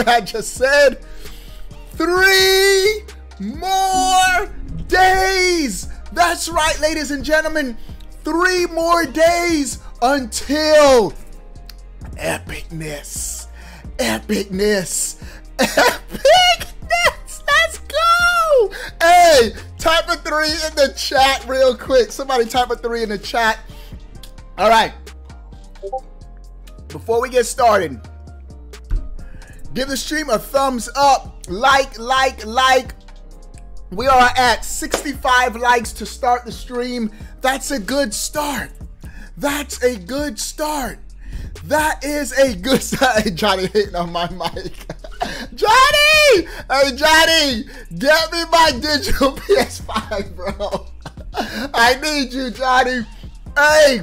what I just said? Three more days. That's right, ladies and gentlemen. Three more days until epicness. Epicness. Epicness. Let's go. Hey, type a three in the chat real quick. Somebody type a three in the chat. All right. Before we get started, Give the stream a thumbs up. Like, like, like. We are at 65 likes to start the stream. That's a good start. That's a good start. That is a good start. Johnny hitting on my mic. Johnny! Hey, Johnny! Get me my digital PS5, bro. I need you, Johnny. Hey!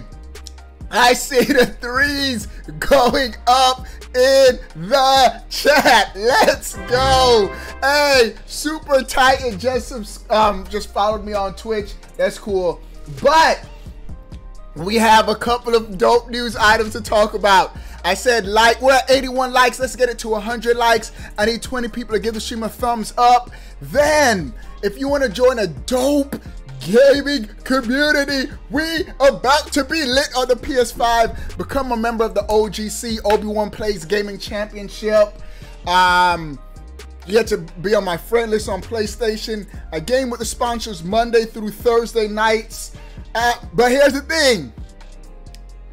I see the threes going up in the chat. Let's go. Hey, Super Titan just um just followed me on Twitch. That's cool. But we have a couple of dope news items to talk about. I said like we're at 81 likes. Let's get it to 100 likes. I need 20 people to give the stream a thumbs up. Then, if you want to join a dope gaming community. We about to be lit on the PS5. Become a member of the OGC Obi-Wan Plays Gaming Championship. Um, you get to be on my friend list on PlayStation. A game with the sponsors Monday through Thursday nights. Uh, but here's the thing.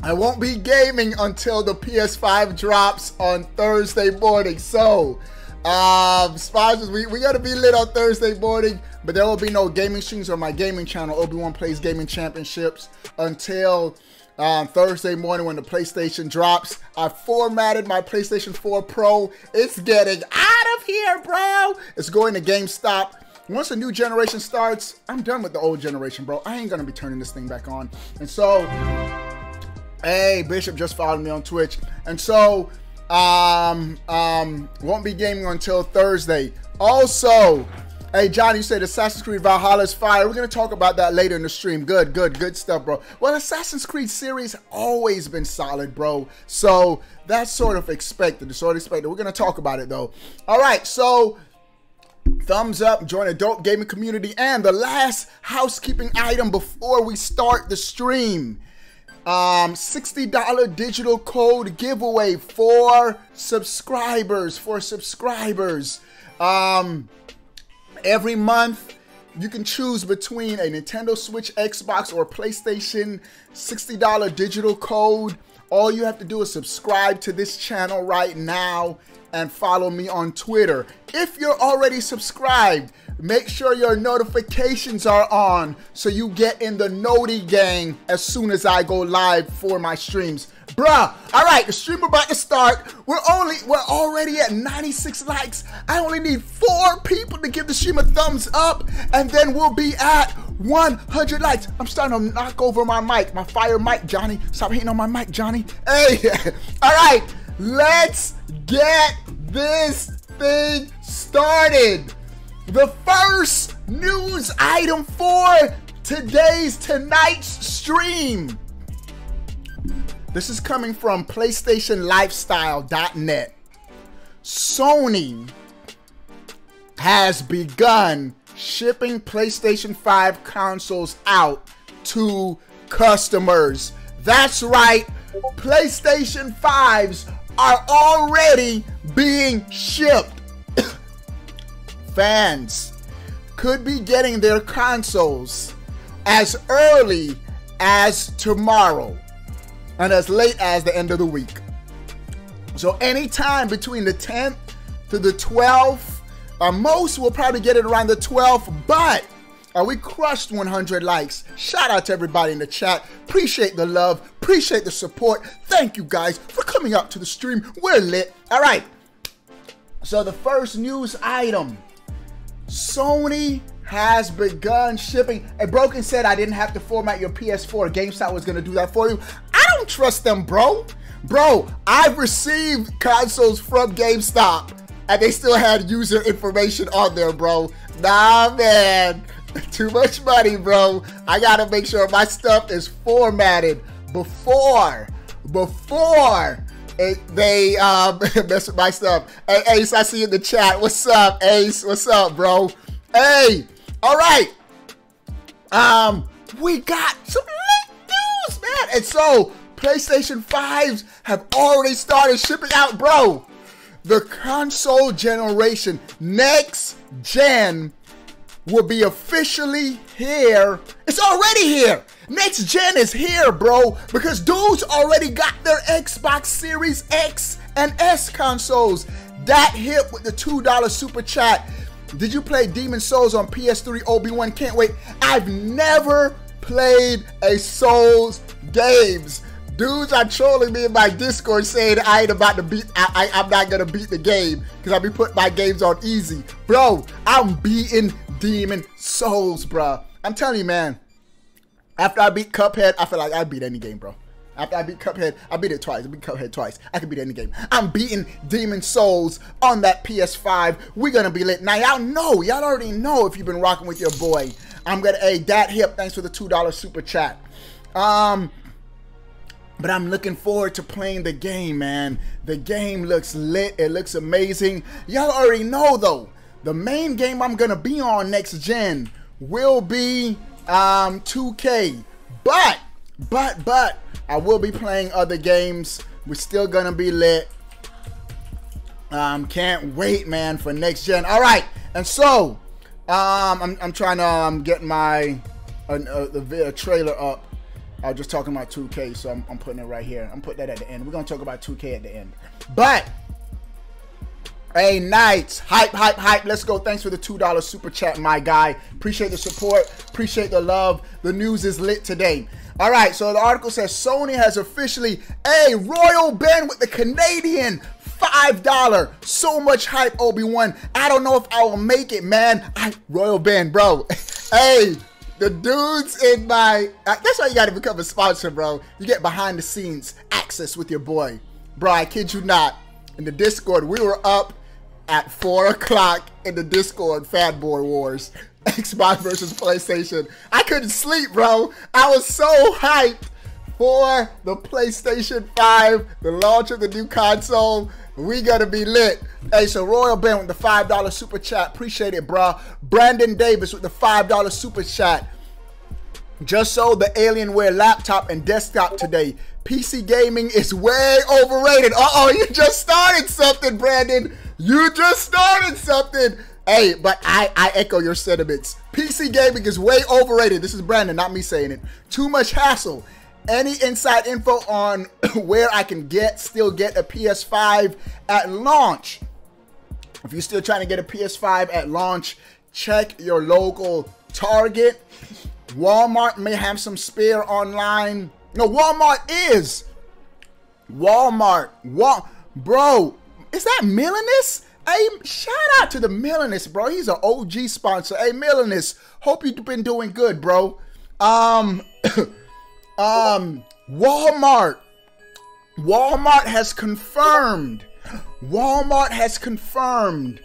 I won't be gaming until the PS5 drops on Thursday morning. So, um, sponsors, we, we gotta be lit on Thursday morning, but there will be no gaming streams on my gaming channel, Obi-Wan Plays Gaming Championships, until um, Thursday morning when the PlayStation drops. I formatted my PlayStation 4 Pro. It's getting out of here, bro. It's going to GameStop. Once a new generation starts, I'm done with the old generation, bro. I ain't gonna be turning this thing back on. And so, hey, Bishop just followed me on Twitch. And so, um, um, won't be gaming until Thursday. Also, Hey, Johnny, you said Assassin's Creed Valhalla is fire. We're going to talk about that later in the stream. Good, good, good stuff, bro. Well, Assassin's Creed series always been solid, bro. So that's sort of expected. It's Sort of expected. We're going to talk about it, though. All right, so thumbs up, join a dope gaming community. And the last housekeeping item before we start the stream. Um, $60 digital code giveaway for subscribers, for subscribers. Um, every month. You can choose between a Nintendo Switch, Xbox, or PlayStation $60 digital code. All you have to do is subscribe to this channel right now and follow me on Twitter. If you're already subscribed, make sure your notifications are on so you get in the Noti gang as soon as I go live for my streams. Bruh, all right, the stream about to start. We're only, we're already at 96 likes. I only need four people to give the stream a thumbs up, and then we'll be at 100 likes. I'm starting to knock over my mic, my fire mic, Johnny. Stop hitting on my mic, Johnny. Hey, all right, let's get this thing started. The first news item for today's, tonight's stream this is coming from PlayStationLifestyle.net. Sony has begun shipping PlayStation 5 consoles out to customers. That's right, PlayStation 5s are already being shipped. Fans could be getting their consoles as early as tomorrow and as late as the end of the week. So anytime between the 10th to the 12th, uh, most will probably get it around the 12th, but uh, we crushed 100 likes. Shout out to everybody in the chat. Appreciate the love. Appreciate the support. Thank you guys for coming up to the stream. We're lit. All right. So the first news item. Sony has begun shipping. A broken said I didn't have to format your PS4. GameStop was going to do that for you. I don't trust them, bro. Bro, I've received consoles from GameStop and they still had user information on there, bro. Nah, man. Too much money, bro. I got to make sure my stuff is formatted before, before it, they um, mess with my stuff. Hey, Ace, I see you in the chat. What's up, Ace? What's up, bro? Hey, all right. Um, we got some news, man. And so, PlayStation 5s have already started shipping out, bro. The console generation, next gen, will be officially here. It's already here. Next gen is here, bro, because dudes already got their Xbox Series X and S consoles. That hit with the $2 super chat. Did you play Demon's Souls on PS3 Obi-Wan? Can't wait. I've never played a Souls games. Dudes are trolling me in my Discord saying I ain't about to beat, I, I, am not gonna beat the game because I be putting my games on easy. Bro, I'm beating Demon's Souls, bro. I'm telling you, man. After I beat Cuphead, I feel like I beat any game, bro. After I beat Cuphead, I beat it twice. I beat Cuphead twice. I can beat any game. I'm beating Demon's Souls on that PS5. We're gonna be lit. Now y'all know, y'all already know if you've been rocking with your boy. I'm gonna hey that hip. Thanks for the two dollar super chat. Um, but I'm looking forward to playing the game, man. The game looks lit. It looks amazing. Y'all already know though. The main game I'm gonna be on next gen will be um, 2K. But, but, but, I will be playing other games. We're still gonna be lit. Um, can't wait, man, for next gen. All right, and so, um, I'm, I'm trying to um, get my uh, uh, the trailer up. I was just talking about 2K, so I'm, I'm putting it right here. I'm putting that at the end. We're gonna talk about 2K at the end, but Hey, Knights. Hype, hype, hype. Let's go. Thanks for the $2 super chat, my guy. Appreciate the support. Appreciate the love. The news is lit today. All right, so the article says Sony has officially a Royal Ben with the Canadian $5. So much hype, Obi-Wan. I don't know if I will make it, man. I, Royal Ben, bro. hey, the dudes in my... Uh, that's why you got to become a sponsor, bro. You get behind the scenes access with your boy. Bro, I kid you not. In the Discord, we were up at 4 o'clock in the Discord Fanboy Wars. Xbox versus PlayStation. I couldn't sleep, bro. I was so hyped for the PlayStation 5, the launch of the new console. We gotta be lit. Hey, so Royal Ben with the $5 super chat. Appreciate it, bro. Brandon Davis with the $5 super chat. Just sold the Alienware laptop and desktop today. PC gaming is way overrated. Uh oh, you just started something, Brandon. You just started something. Hey, but I, I echo your sentiments. PC gaming is way overrated. This is Brandon, not me saying it. Too much hassle. Any inside info on where I can get, still get a PS5 at launch? If you're still trying to get a PS5 at launch, check your local Target. Walmart may have some spare online. No, Walmart is. Walmart. Wal Bro, is that Milanus? Hey, shout out to the Milanus, bro. He's an OG sponsor. Hey, Milanus, hope you've been doing good, bro. Um, um, Walmart. Walmart has confirmed. Walmart has confirmed.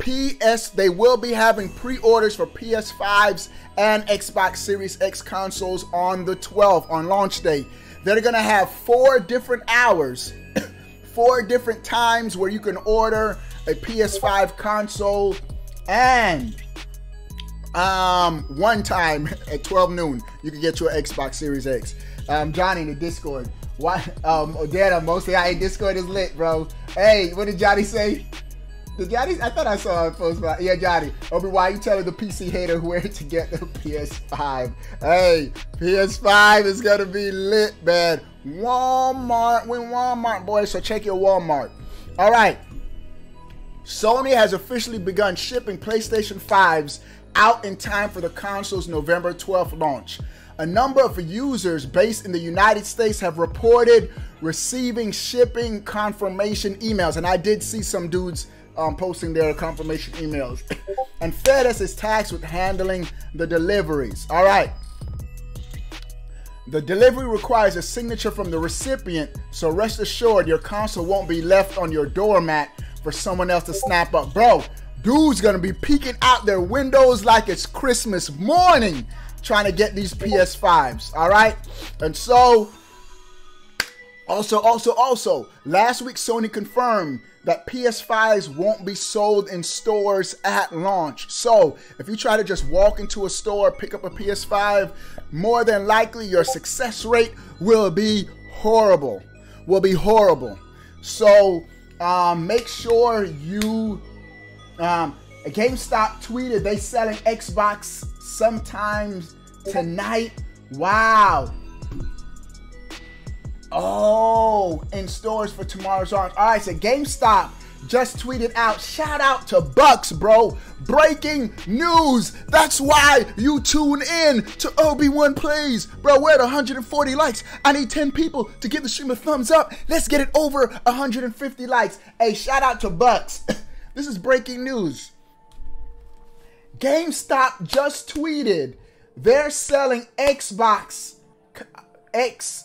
PS, they will be having pre-orders for PS5s and Xbox Series X consoles on the 12th on launch day. They're gonna have four different hours four different times where you can order a PS5 console and um, one time at 12 noon you can get your Xbox Series X. Um, Johnny in the Discord. Why? Um, Odetta, mostly I Discord is lit, bro. Hey, what did Johnny say? Did Johnny? I thought I saw a post about yeah, Johnny. Obi, why you telling the PC hater where to get the PS5? Hey, PS5 is gonna be lit, man. Walmart, we Walmart, boys. So check your Walmart. All right. Sony has officially begun shipping PlayStation 5s out in time for the console's November 12th launch. A number of users based in the United States have reported receiving shipping confirmation emails, and I did see some dudes um, posting their confirmation emails. and FedEx is tasked with handling the deliveries. All right. The delivery requires a signature from the recipient, so rest assured your console won't be left on your doormat for someone else to snap up. Bro, dude's gonna be peeking out their windows like it's Christmas morning trying to get these PS5s, all right? And so, also, also, also, last week Sony confirmed that PS5s won't be sold in stores at launch. So if you try to just walk into a store, pick up a PS5, more than likely your success rate will be horrible. Will be horrible. So um, make sure you. Um, GameStop tweeted they selling Xbox sometimes tonight. Wow. Oh, in stores for tomorrow's launch. All right, so GameStop just tweeted out, shout out to Bucks, bro. Breaking news. That's why you tune in to Obi-Wan Plays. Bro, we're at 140 likes. I need 10 people to give the stream a thumbs up. Let's get it over 150 likes. Hey, shout out to Bucks. this is breaking news. GameStop just tweeted they're selling Xbox X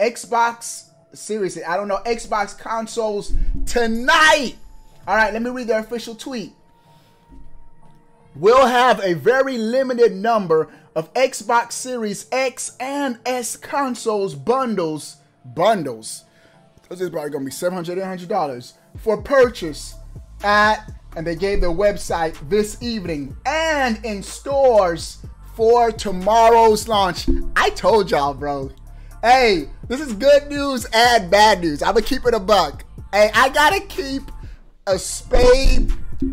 Xbox, seriously, I don't know, Xbox consoles tonight. All right, let me read their official tweet. We'll have a very limited number of Xbox Series X and S consoles bundles, bundles. This is probably gonna be $700, $800 for purchase at, and they gave their website this evening and in stores for tomorrow's launch. I told y'all, bro. Hey, this is good news and bad news. I'm gonna keep it a buck. Hey, I gotta keep a spade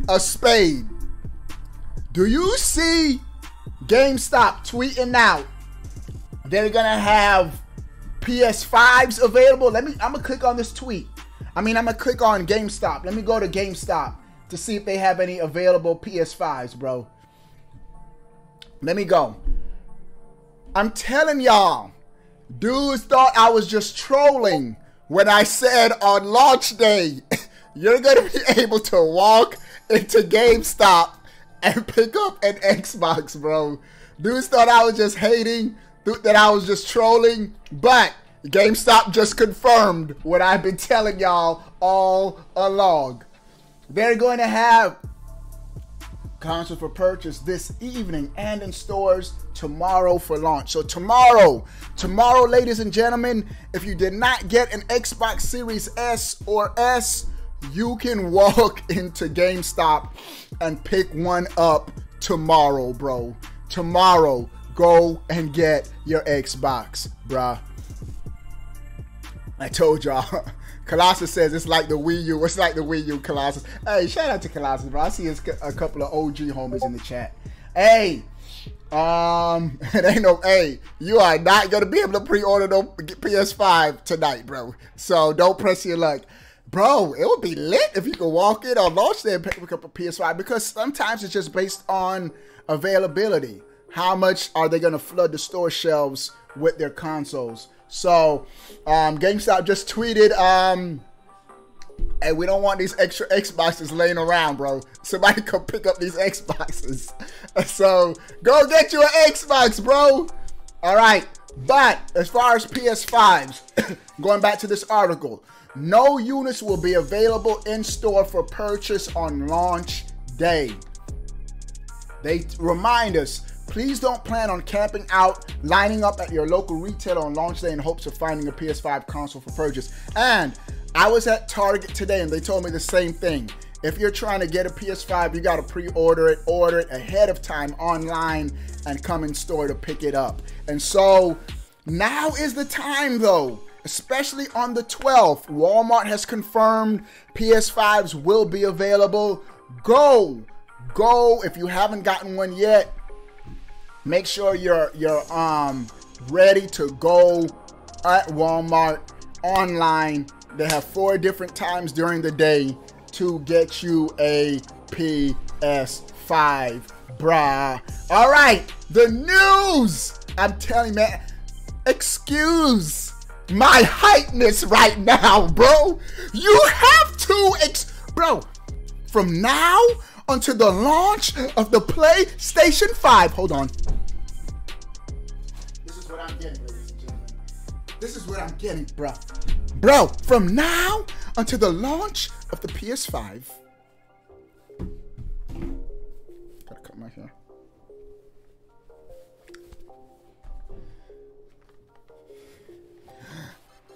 a spade. Do you see GameStop tweeting out they're gonna have PS5s available? Let me I'm gonna click on this tweet. I mean, I'm gonna click on GameStop. Let me go to GameStop to see if they have any available PS5s, bro. Let me go. I'm telling y'all, dudes thought I was just trolling when I said on launch day, you're gonna be able to walk into GameStop and pick up an Xbox, bro. Dudes thought I was just hating, that I was just trolling, but GameStop just confirmed what I've been telling y'all all along. They're going to have console for purchase this evening and in stores tomorrow for launch. So tomorrow, tomorrow, ladies and gentlemen, if you did not get an Xbox Series S or S, you can walk into GameStop and pick one up tomorrow, bro. Tomorrow, go and get your Xbox, bruh. I told y'all. Colossus says it's like the Wii U. It's like the Wii U, Colossus. Hey, shout out to Colossus, bro. I see a couple of OG homies in the chat. Hey, um, it ain't no. Hey, you are not gonna be able to pre-order no PS5 tonight, bro. So don't press your luck. Bro, it would be lit if you could walk in on launch a PS5 because sometimes it's just based on availability. How much are they going to flood the store shelves with their consoles? So, um, GameStop just tweeted, um, hey, we don't want these extra Xboxes laying around, bro. Somebody come pick up these Xboxes. so, go get you an Xbox, bro. All right. But as far as PS5s, going back to this article, no units will be available in store for purchase on launch day. They remind us Please don't plan on camping out, lining up at your local retailer on launch day in hopes of finding a PS5 console for purchase. And I was at Target today and they told me the same thing. If you're trying to get a PS5, you got to pre order it, order it ahead of time online, and come in store to pick it up. And so now is the time though especially on the 12th. Walmart has confirmed PS5s will be available. Go, go if you haven't gotten one yet. Make sure you're you're um ready to go at Walmart online. They have four different times during the day to get you a PS5, brah. All right, the news. I'm telling you, man. Excuse my hypeness right now, bro. You have to, ex- bro. From now until the launch of the PlayStation 5. Hold on. This is what I'm getting, ladies and gentlemen. This is what I'm getting, bro. Bro, from now until the launch of the PS5. Gotta cut my hair.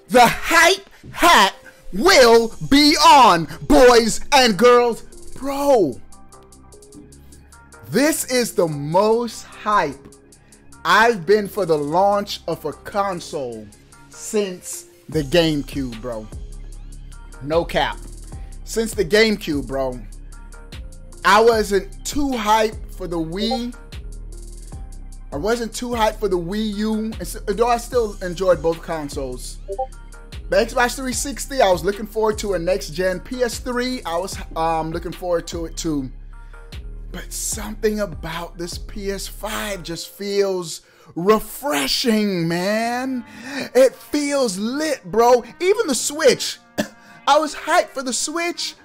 The hype hat will be on, boys and girls. Bro, this is the most hype I've been for the launch of a console since the GameCube, bro. No cap. Since the GameCube, bro. I wasn't too hyped for the Wii. I wasn't too hyped for the Wii U, though I still enjoyed both consoles. But Xbox 360, I was looking forward to a next gen. PS3, I was um, looking forward to it too. But something about this PS5 just feels refreshing, man. It feels lit, bro. Even the Switch. I was hyped for the Switch,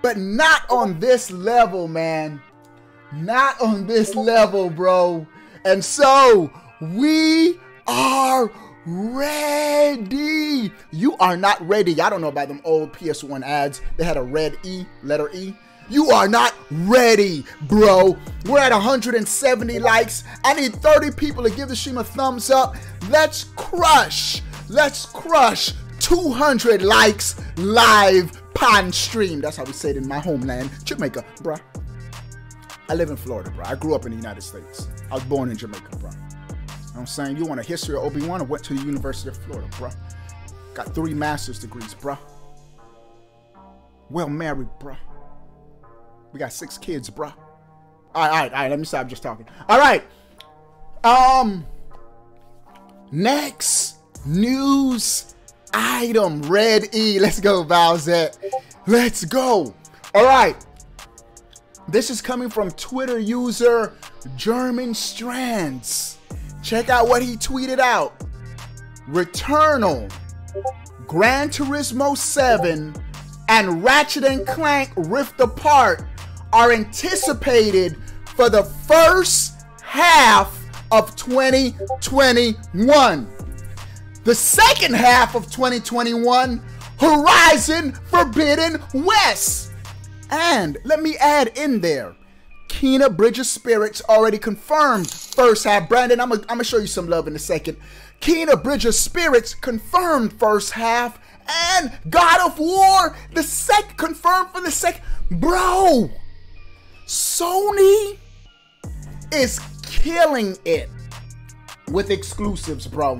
but not on this level, man. Not on this level, bro. And so we are ready. You are not ready. I don't know about them old PS1 ads. They had a red E, letter E. You are not ready, bro. We're at 170 likes. I need 30 people to give the stream a thumbs up. Let's crush, let's crush 200 likes live pan stream. That's how we say it in my homeland, Jamaica, bruh. I live in Florida, bro. I grew up in the United States. I was born in Jamaica, bro. You know what I'm saying? You want a history of Obi-Wan? I went to the University of Florida, bro. Got three master's degrees, bro. Well married, bro. We got six kids, bro. All right, all right, all right. Let me stop just talking. All right. Um. Next news item. Red E. Let's go, Bowser. Let's go. All right. This is coming from Twitter user German Strands. Check out what he tweeted out. Returnal, Gran Turismo 7, and Ratchet and Clank Rift Apart are anticipated for the first half of 2021. The second half of 2021, Horizon Forbidden West. And let me add in there, Kena Bridge of Spirits already confirmed first half. Brandon, I'm gonna show you some love in a second. Kena Bridge of Spirits confirmed first half. And God of War, the second confirmed for the second. Bro, Sony is killing it with exclusives, bro.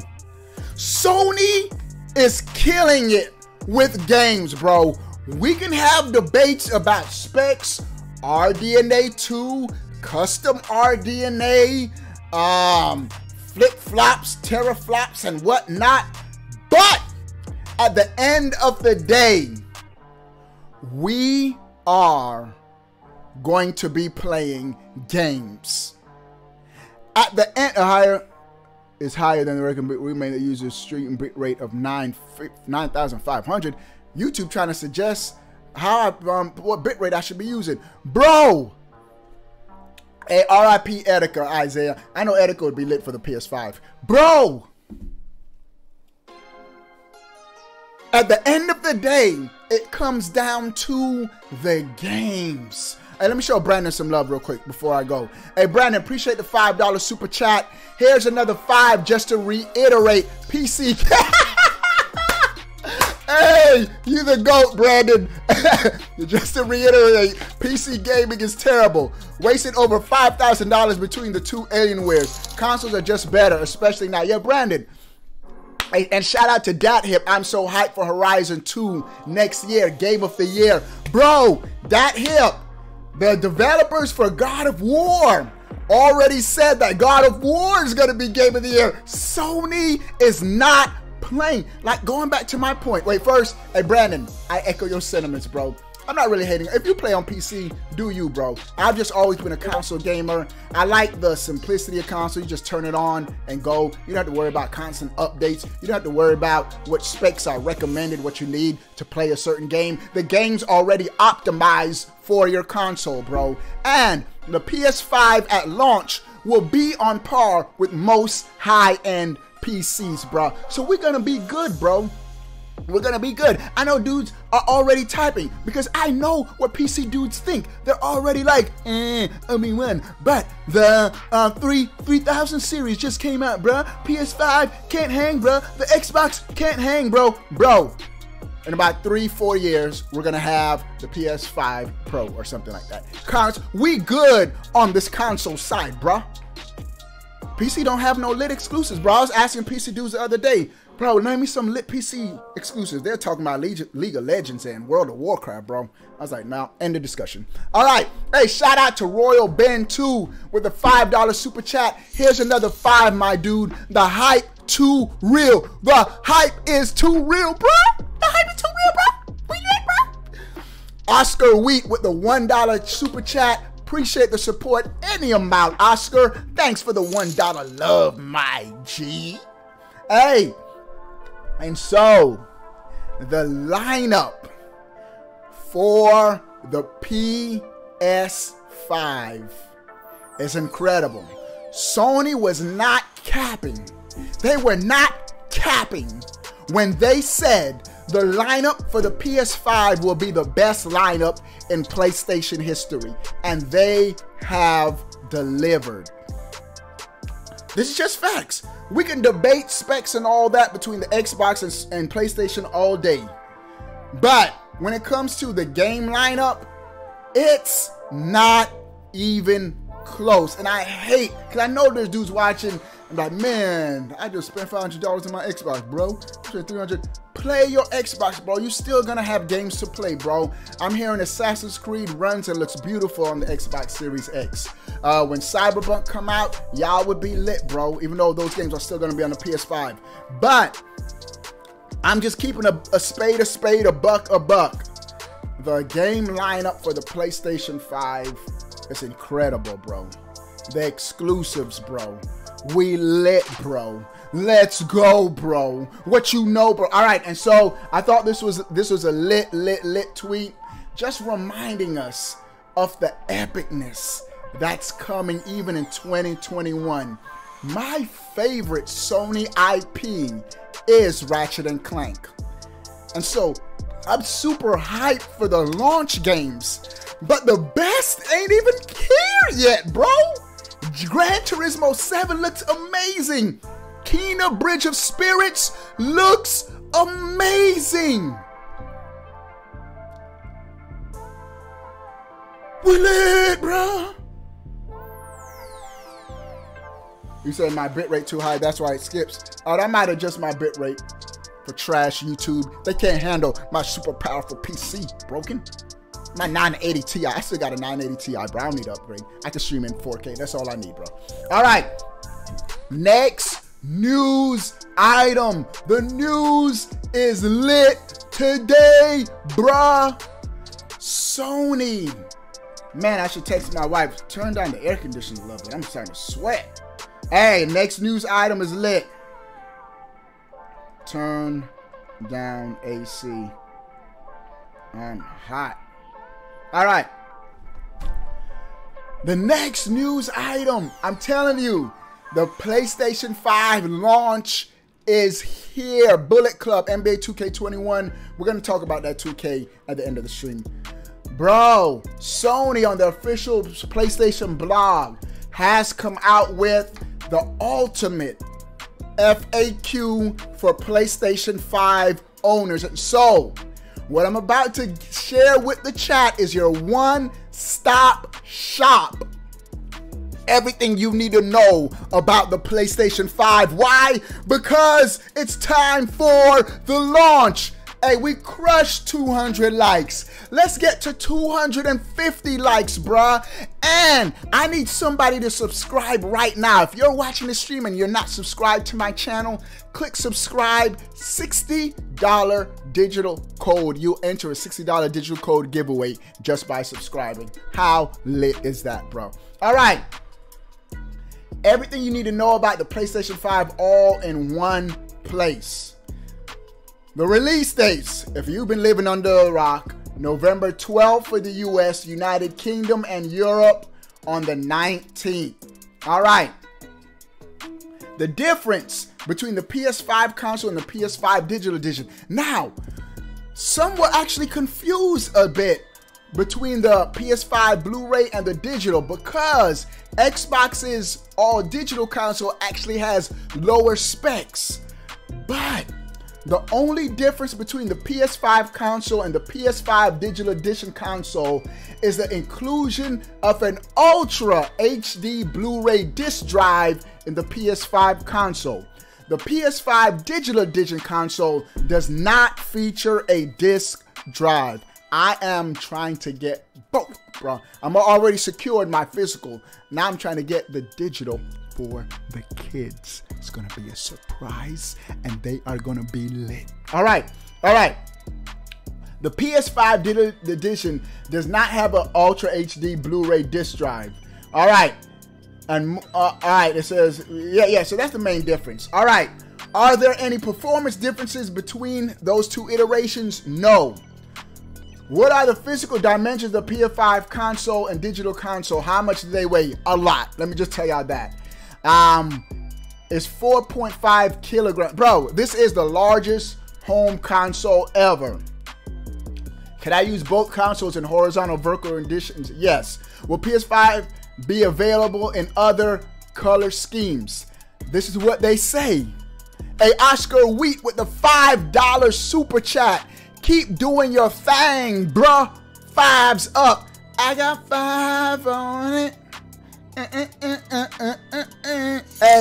Sony is killing it with games, bro. We can have debates about specs, RDNA 2, custom RDNA, um, flip flops, teraflops, and whatnot. But at the end of the day, we are going to be playing games. At the end, higher is higher than the recommended remain the user's stream bit rate of 9 9500 youtube trying to suggest how um, what bit rate i should be using. Bro! Hey rip Etika isaiah. I know Etika would be lit for the ps5 bro! At the end of the day it comes down to the games Hey, let me show Brandon some love real quick before I go. Hey, Brandon, appreciate the $5 super chat. Here's another five just to reiterate. PC. hey, you the GOAT, Brandon. just to reiterate, PC gaming is terrible. Wasted over $5,000 between the two Alienwares. Consoles are just better, especially now. Yeah, Brandon. And shout out to Dat Hip. I'm so hyped for Horizon 2 next year, Game of the Year. Bro, Dat Hip the developers for God of War already said that God of War is going to be game of the year. Sony is not playing. Like going back to my point. Wait, first, hey Brandon, I echo your sentiments, bro. I'm not really hating. If you play on PC, do you, bro. I've just always been a console gamer. I like the simplicity of console. You just turn it on and go. You don't have to worry about constant updates. You don't have to worry about what specs are recommended, what you need to play a certain game. The game's already optimized for your console, bro. And the PS5 at launch will be on par with most high-end PCs, bro. So we're gonna be good, bro. We're gonna be good. I know dudes are already typing because I know what PC dudes think. They're already like, eh, I mean when, but the uh, three 3000 series just came out, bruh. PS5 can't hang, bruh. The Xbox can't hang, bro. Bro, in about three, four years, we're gonna have the PS5 Pro or something like that. Cons, we good on this console side, bruh. PC don't have no lit exclusives, bro. I was asking PC dudes the other day, Bro, name me some lit PC exclusives. They're talking about League, of Legends and World of Warcraft, bro. I was like, now, end the discussion. All right. Hey, shout out to Royal Ben 2 with a $5 super chat. Here's another five, my dude. The hype too real. The hype is too real, bro. The hype is too real, bro. Where you at, bro? Oscar Wheat with the $1 super chat. Appreciate the support. Any amount, Oscar. Thanks for the $1 love, my G. Hey, and so, the lineup for the PS5 is incredible. Sony was not capping. They were not capping when they said the lineup for the PS5 will be the best lineup in PlayStation history. And they have delivered. This is just facts. We can debate specs and all that between the Xbox and, and PlayStation all day. But when it comes to the game lineup, it's not even close. And I hate, because I know there's dudes watching, I'm like, man, I just spent $500 on my Xbox, bro. 300 Play your Xbox, bro. You're still gonna have games to play, bro. I'm hearing Assassin's Creed runs and looks beautiful on the Xbox Series X. Uh, when Cyberpunk come out, y'all would be lit, bro. Even though those games are still gonna be on the PS5. But I'm just keeping a, a spade a spade, a buck a buck. The game lineup for the PlayStation 5 is incredible, bro. The exclusives, bro. We lit, bro. Let's go, bro. What you know, bro. All right, and so I thought this was this was a lit, lit, lit tweet, just reminding us of the epicness that's coming even in 2021. My favorite Sony IP is Ratchet and Clank. And so I'm super hyped for the launch games. But the best ain't even here yet, bro. Gran Turismo 7 looks amazing. Kena Bridge of Spirits looks amazing. We lit, bro. You say my bitrate too high, that's why it skips. Oh, that might adjust my bitrate for trash YouTube. They can't handle my super powerful PC. Broken? My 980 Ti. I still got a 980 Ti, bro. I don't need to upgrade. I can stream in 4K. That's all I need, bro. All right. Next news item. The news is lit today, bruh. Sony. Man, I should text my wife. Turn down the air conditioning a little bit. I'm starting to sweat. Hey, next news item is lit. Turn down AC. I'm hot. All right. The next news item, I'm telling you, the PlayStation 5 launch is here. Bullet Club, NBA 2K21. We're going to talk about that 2K at the end of the stream. Bro, Sony on the official PlayStation blog has come out with the ultimate FAQ for PlayStation 5 owners. So, what I'm about to share with the chat is your one stop shop. Everything you need to know about the PlayStation 5. Why? Because it's time for the launch Hey, we crushed 200 likes. Let's get to 250 likes, bruh. And I need somebody to subscribe right now. If you're watching the stream and you're not subscribed to my channel, click subscribe. $60 digital code. You'll enter a $60 digital code giveaway just by subscribing. How lit is that, bro? All right. Everything you need to know about the PlayStation 5 all in one place. The release dates, if you've been living under a rock, November 12th for the US, United Kingdom, and Europe on the 19th. All right. The difference between the PS5 console and the PS5 digital edition. Now, some were actually confused a bit between the PS5 Blu-ray and the digital because Xbox's all digital console actually has lower specs. But the only difference between the PS5 console and the PS5 Digital Edition console is the inclusion of an Ultra HD Blu-ray disc drive in the PS5 console. The PS5 Digital Edition console does not feature a disc drive. I am trying to get both, bro. I'm already secured my physical. Now I'm trying to get the digital for the kids. It's gonna be a surprise and they are gonna be lit. All right, all right. The PS5 Digital Edition does not have an Ultra HD Blu-ray disc drive. All right, and uh, all right, it says yeah, yeah. So that's the main difference. All right, are there any performance differences between those two iterations? No. What are the physical dimensions of PS5 console and digital console? How much do they weigh? A lot. Let me just tell y'all that. Um, it's 4.5 kilograms. Bro, this is the largest home console ever. Can I use both consoles in horizontal vertical editions? Yes. Will PS5 be available in other color schemes? This is what they say. Hey, Oscar Wheat with the $5 super chat. Keep doing your thing, bruh. Fives up. I got five on it. Hey,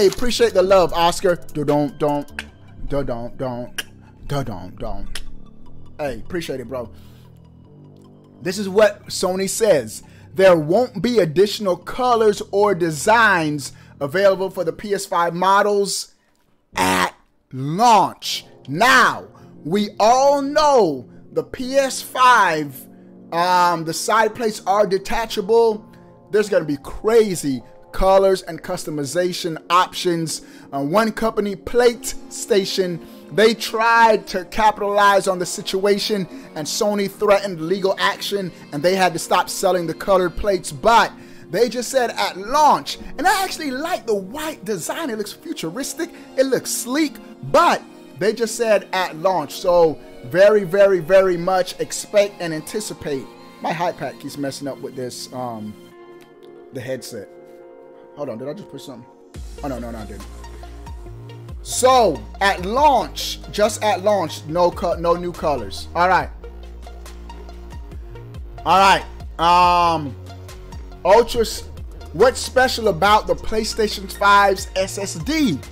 appreciate the love, Oscar. Do don't don't do don't don't do don't don't. Hey, appreciate it, bro. This is what Sony says. There won't be additional colors or designs available for the PS5 models at launch. Now, we all know the PS5, um, the side plates are detachable. There's going to be crazy colors and customization options. Uh, one company, Plate Station, they tried to capitalize on the situation and Sony threatened legal action and they had to stop selling the colored plates. But they just said at launch, and I actually like the white design. It looks futuristic, it looks sleek, but they just said at launch. So very, very, very much expect and anticipate. My high pack keeps messing up with this, um, the headset. Hold on, did I just push something? Oh no, no, no, I didn't. So at launch, just at launch, no cut, no new colors. All right. All right. Um, Ultra. What's special about the PlayStation 5's SSD?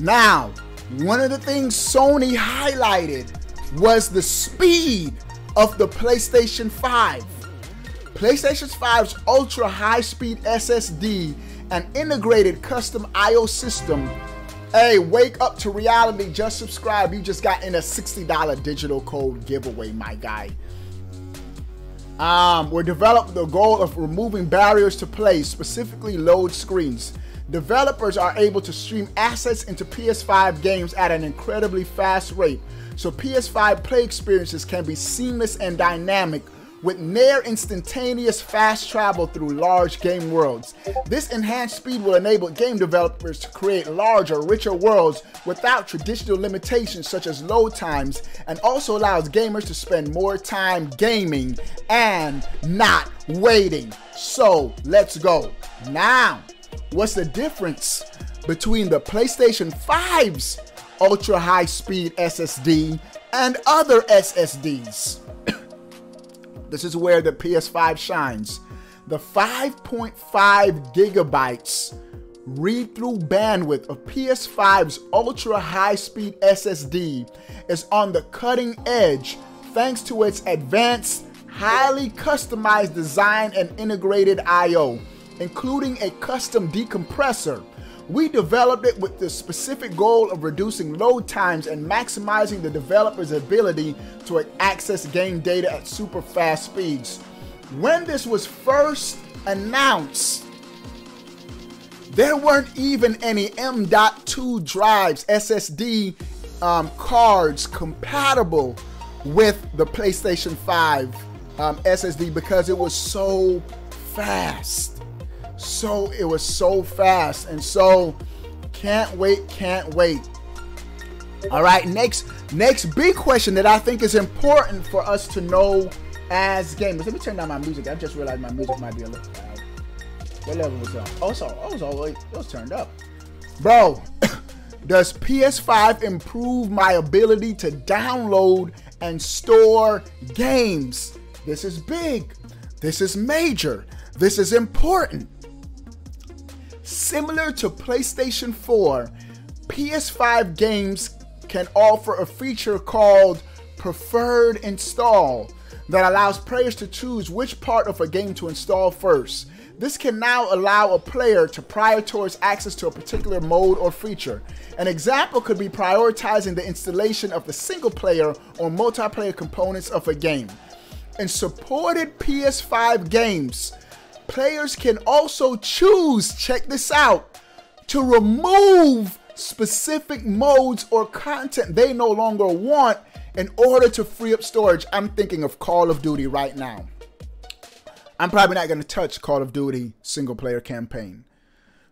Now, one of the things Sony highlighted was the speed of the PlayStation 5. PlayStation 5's ultra high speed SSD and integrated custom I/O system. Hey, wake up to reality. Just subscribe. You just got in a $60 digital code giveaway, my guy. Um, we're developing the goal of removing barriers to play, specifically load screens. Developers are able to stream assets into PS5 games at an incredibly fast rate, so PS5 play experiences can be seamless and dynamic with near instantaneous fast travel through large game worlds. This enhanced speed will enable game developers to create larger, richer worlds without traditional limitations such as load times, and also allows gamers to spend more time gaming and not waiting. So let's go. Now, what's the difference between the PlayStation 5's ultra high speed SSD and other SSDs? This is where the PS5 shines. The 5.5 gigabytes read through bandwidth of PS5's ultra high speed SSD is on the cutting edge thanks to its advanced, highly customized design and integrated I/O, including a custom decompressor we developed it with the specific goal of reducing load times and maximizing the developer's ability to access game data at super fast speeds. When this was first announced, there weren't even any M.2 drives, SSD um, cards compatible with the PlayStation 5 um, SSD because it was so fast so it was so fast and so can't wait can't wait. All right next next big question that i think is important for us to know as gamers. Let me turn down my music. I just realized my music might be a little loud. What level was that oh so oh, was all it was turned up. Bro does ps5 improve my ability to download and store games? This is big. This is major. This is important Similar to PlayStation 4, PS5 games can offer a feature called Preferred Install that allows players to choose which part of a game to install first. This can now allow a player to prioritize access to a particular mode or feature. An example could be prioritizing the installation of the single player or multiplayer components of a game. In supported PS5 games, Players can also choose, check this out, to remove specific modes or content they no longer want in order to free up storage. I'm thinking of Call of Duty right now. I'm probably not going to touch Call of Duty single player campaign.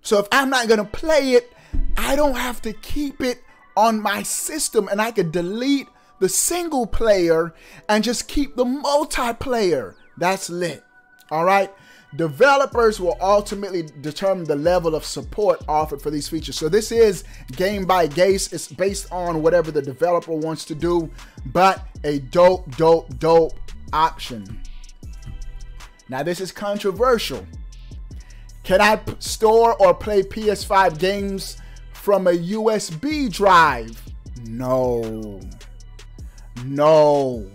So if I'm not going to play it, I don't have to keep it on my system and I could delete the single player and just keep the multiplayer. That's lit. All right. Developers will ultimately determine the level of support offered for these features. So this is game by case. It's based on whatever the developer wants to do, but a dope, dope, dope option. Now, this is controversial. Can I store or play PS5 games from a USB drive? No. No.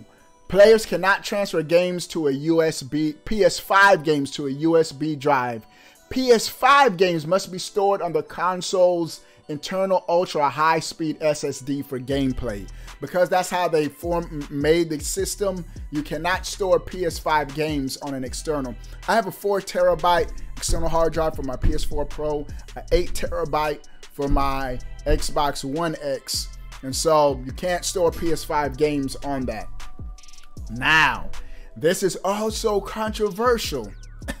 Players cannot transfer games to a USB PS5 games to a USB drive. PS5 games must be stored on the console's internal ultra high speed SSD for gameplay. Because that's how they form made the system, you cannot store PS5 games on an external. I have a 4 terabyte external hard drive for my PS4 Pro, an 8 terabyte for my Xbox One X. And so you can't store PS5 games on that. Now, this is also controversial.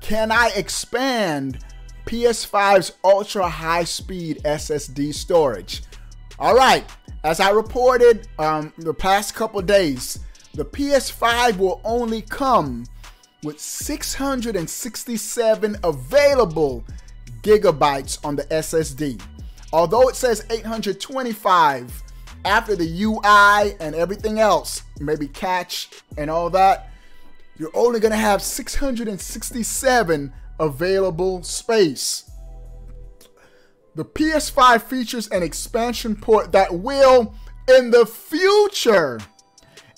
Can I expand PS5's ultra high speed SSD storage? All right, as I reported um, the past couple days, the PS5 will only come with 667 available gigabytes on the SSD. Although it says 825 after the UI and everything else, maybe catch and all that, you're only going to have 667 available space. The PS5 features an expansion port that will, in the future,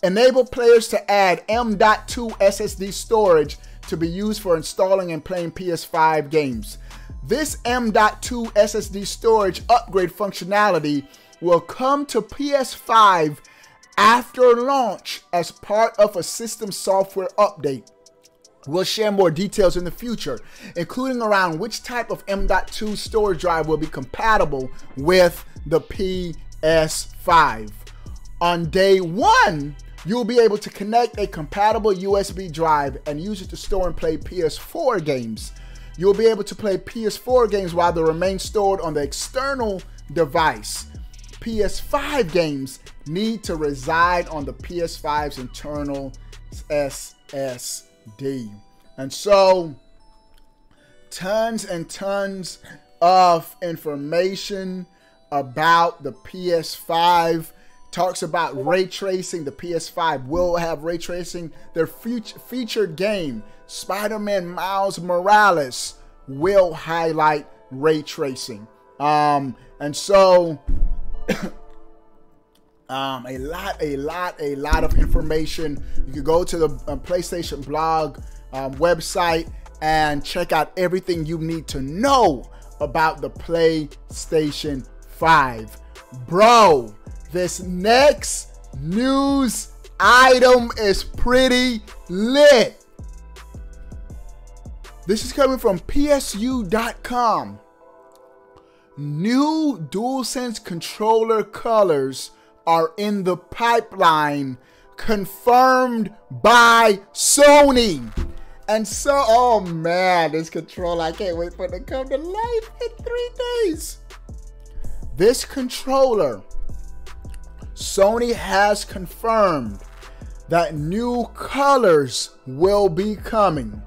enable players to add M.2 SSD storage to be used for installing and playing PS5 games. This M.2 SSD storage upgrade functionality will come to PS5 after launch as part of a system software update. We'll share more details in the future, including around which type of M.2 storage drive will be compatible with the PS5. On day one, you'll be able to connect a compatible USB drive and use it to store and play PS4 games. You'll be able to play PS4 games while they remain stored on the external device. PS5 games need to reside on the PS5's internal SSD. And so, tons and tons of information about the PS5 talks about ray tracing. The PS5 will have ray tracing. Their future featured game, Spider-Man Miles Morales, will highlight ray tracing. Um, and so um, a lot, a lot, a lot of information. You can go to the um, PlayStation blog um, website and check out everything you need to know about the PlayStation 5. Bro, this next news item is pretty lit. This is coming from PSU.com. New DualSense controller colors are in the pipeline, confirmed by Sony. And so, oh man, this controller, I can't wait for it to come to life in three days. This controller, Sony has confirmed that new colors will be coming.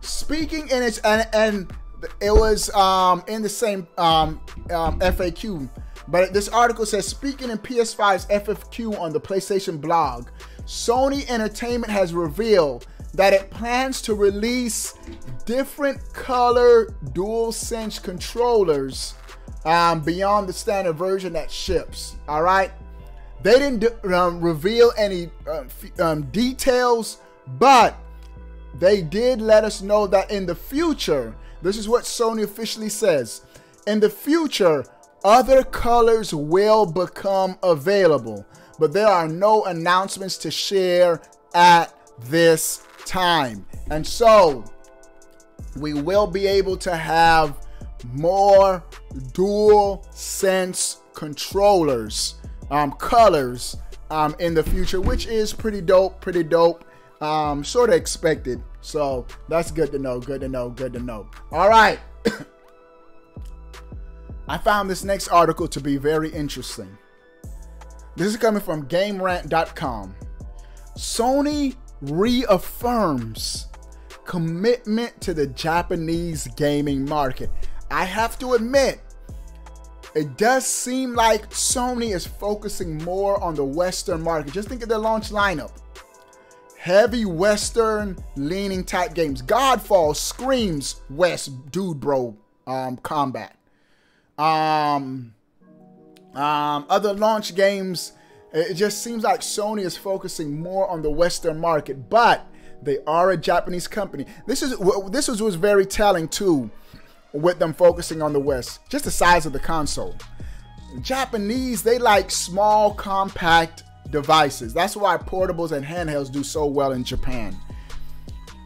Speaking in its, and, and it was um, in the same um, um, FAQ. But this article says, speaking in PS5's FAQ on the PlayStation blog, Sony Entertainment has revealed that it plans to release different color DualSense controllers um, beyond the standard version that ships. All right. They didn't um, reveal any uh, um, details, but they did let us know that in the future, this is what Sony officially says. In the future, other colors will become available, but there are no announcements to share at this time. And so, we will be able to have more dual sense controllers, um, colors um, in the future, which is pretty dope, pretty dope. Um, sort of expected. So that's good to know. Good to know. Good to know. All right. I found this next article to be very interesting. This is coming from GameRant.com. Sony reaffirms commitment to the Japanese gaming market. I have to admit, it does seem like Sony is focusing more on the Western market. Just think of their launch lineup heavy Western leaning type games. Godfall screams West dude bro um, combat. Um, um, other launch games, it just seems like Sony is focusing more on the Western market, but they are a Japanese company. This is this was, was very telling too, with them focusing on the West. Just the size of the console. Japanese, they like small, compact devices. That's why portables and handhelds do so well in Japan.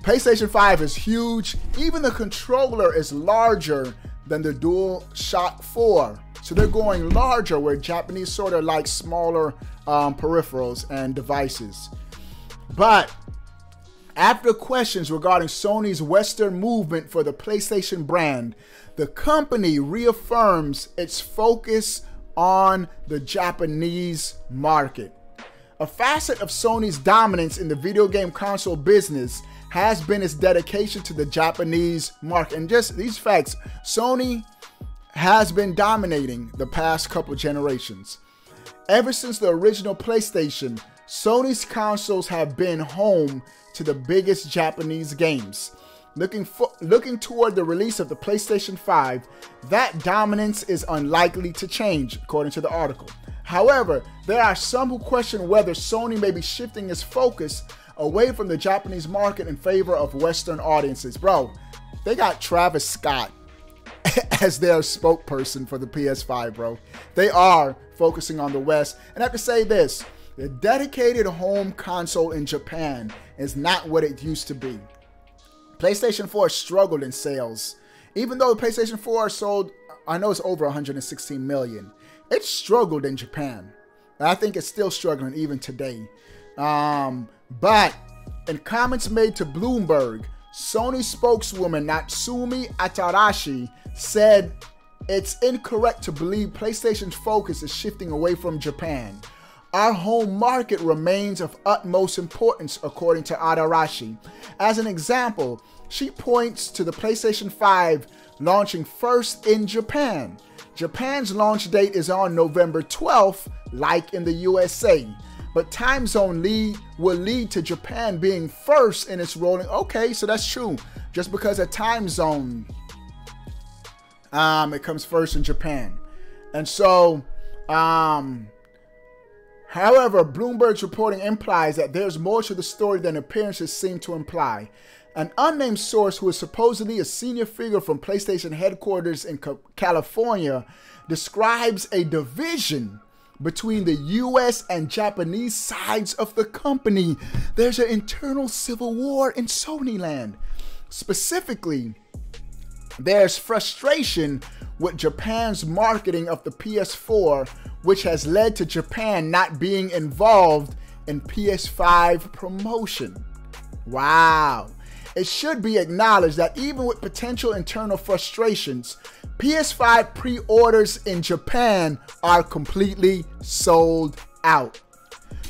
PlayStation 5 is huge. Even the controller is larger than the Dual Shock 4. So they're going larger, where Japanese sort of like smaller um, peripherals and devices. But after questions regarding Sony's Western movement for the PlayStation brand, the company reaffirms its focus on the Japanese market. A facet of Sony's dominance in the video game console business has been its dedication to the Japanese market. And just these facts, Sony has been dominating the past couple generations. Ever since the original PlayStation, Sony's consoles have been home to the biggest Japanese games. Looking for, looking toward the release of the PlayStation 5, that dominance is unlikely to change, according to the article. However, there are some who question whether Sony may be shifting its focus away from the Japanese market in favor of Western audiences. Bro, they got Travis Scott as their spokesperson for the PS5, bro. They are focusing on the West. And I have to say this the dedicated home console in Japan is not what it used to be. PlayStation 4 struggled in sales. Even though the PlayStation 4 sold, I know it's over 116 million it struggled in Japan. I think it's still struggling even today. Um, but in comments made to Bloomberg, Sony spokeswoman Natsumi Atarashi said it's incorrect to believe PlayStation's focus is shifting away from Japan. Our home market remains of utmost importance, according to Atarashi. As an example, she points to the PlayStation 5 launching first in Japan. Japan's launch date is on November 12th, like in the USA. But time zone lead will lead to Japan being first in its rolling. Okay, so that's true. Just because a time zone, um, it comes first in Japan. And so, um, however, Bloomberg's reporting implies that there's more to the story than appearances seem to imply. An unnamed source who is supposedly a senior figure from PlayStation headquarters in California describes a division between the US and Japanese sides of the company. There's an internal civil war in Sony land. Specifically, there's frustration with Japan's marketing of the PS4, which has led to Japan not being involved in PS5 promotion. Wow. It should be acknowledged that even with potential internal frustrations, PS5 pre orders in Japan are completely sold out.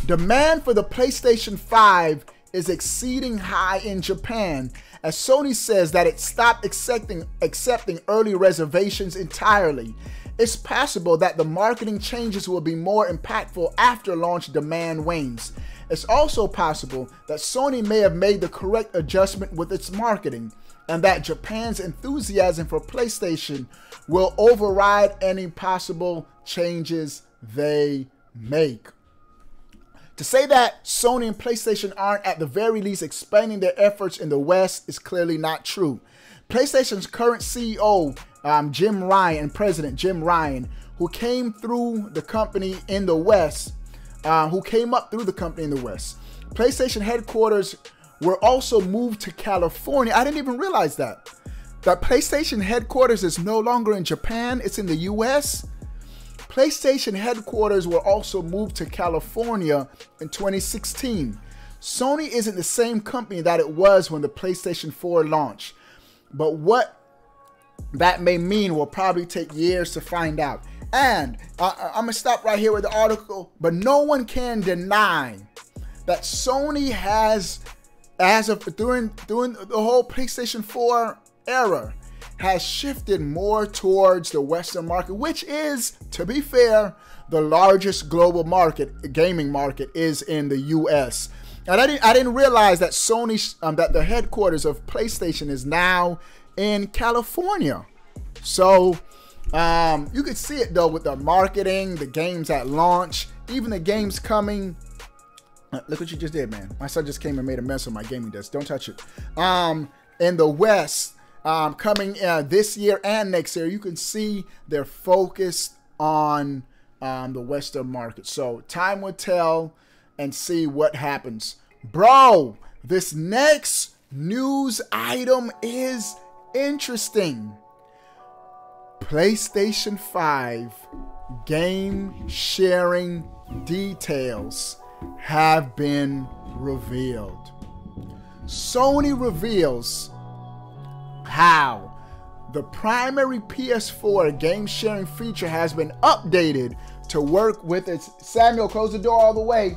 Demand for the PlayStation 5 is exceeding high in Japan as Sony says that it stopped accepting, accepting early reservations entirely. It's possible that the marketing changes will be more impactful after launch demand wanes. It's also possible that Sony may have made the correct adjustment with its marketing, and that Japan's enthusiasm for PlayStation will override any possible changes they make. To say that Sony and PlayStation aren't at the very least expanding their efforts in the West is clearly not true. PlayStation's current CEO, um, Jim Ryan, and President Jim Ryan, who came through the company in the West, uh, who came up through the company in the West. PlayStation headquarters were also moved to California. I didn't even realize that. That PlayStation headquarters is no longer in Japan, it's in the US. PlayStation headquarters were also moved to California in 2016. Sony isn't the same company that it was when the PlayStation 4 launched. But what that may mean will probably take years to find out. And I'm gonna stop right here with the article, but no one can deny that Sony has, as of during during the whole PlayStation 4 era, has shifted more towards the Western market, which is, to be fair, the largest global market, gaming market, is in the US. and I didn't I didn't realize that Sony um, that the headquarters of PlayStation is now in California. So um, you could see it though with the marketing, the games at launch, even the games coming. Uh, look what you just did, man. My son just came and made a mess on my gaming desk. Don't touch it. Um, in the West, um, coming uh, this year and next year, you can see they're focused on um, the Western market. So time will tell and see what happens. Bro, this next news item is interesting. PlayStation 5 game sharing details have been revealed. Sony reveals how the primary PS4 game sharing feature has been updated to work with its Samuel, close the door all the way.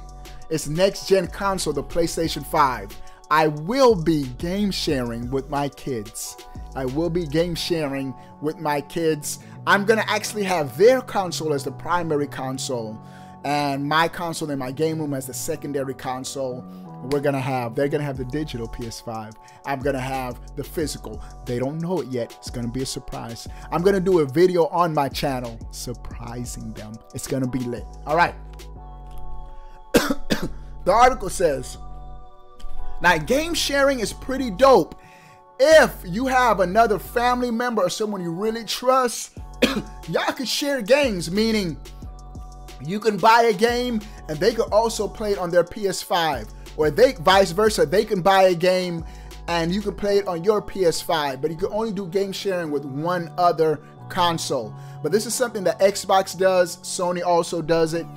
Its next gen console, the PlayStation 5. I will be game sharing with my kids. I will be game sharing with my kids. I'm gonna actually have their console as the primary console, and my console in my game room as the secondary console. We're gonna have, they're gonna have the digital PS5. I'm gonna have the physical. They don't know it yet. It's gonna be a surprise. I'm gonna do a video on my channel surprising them. It's gonna be lit. All right. the article says, now game sharing is pretty dope if you have another family member or someone you really trust, y'all can share games, meaning you can buy a game and they could also play it on their PS5. Or they vice versa, they can buy a game and you can play it on your PS5, but you can only do game sharing with one other console. But this is something that Xbox does, Sony also does it.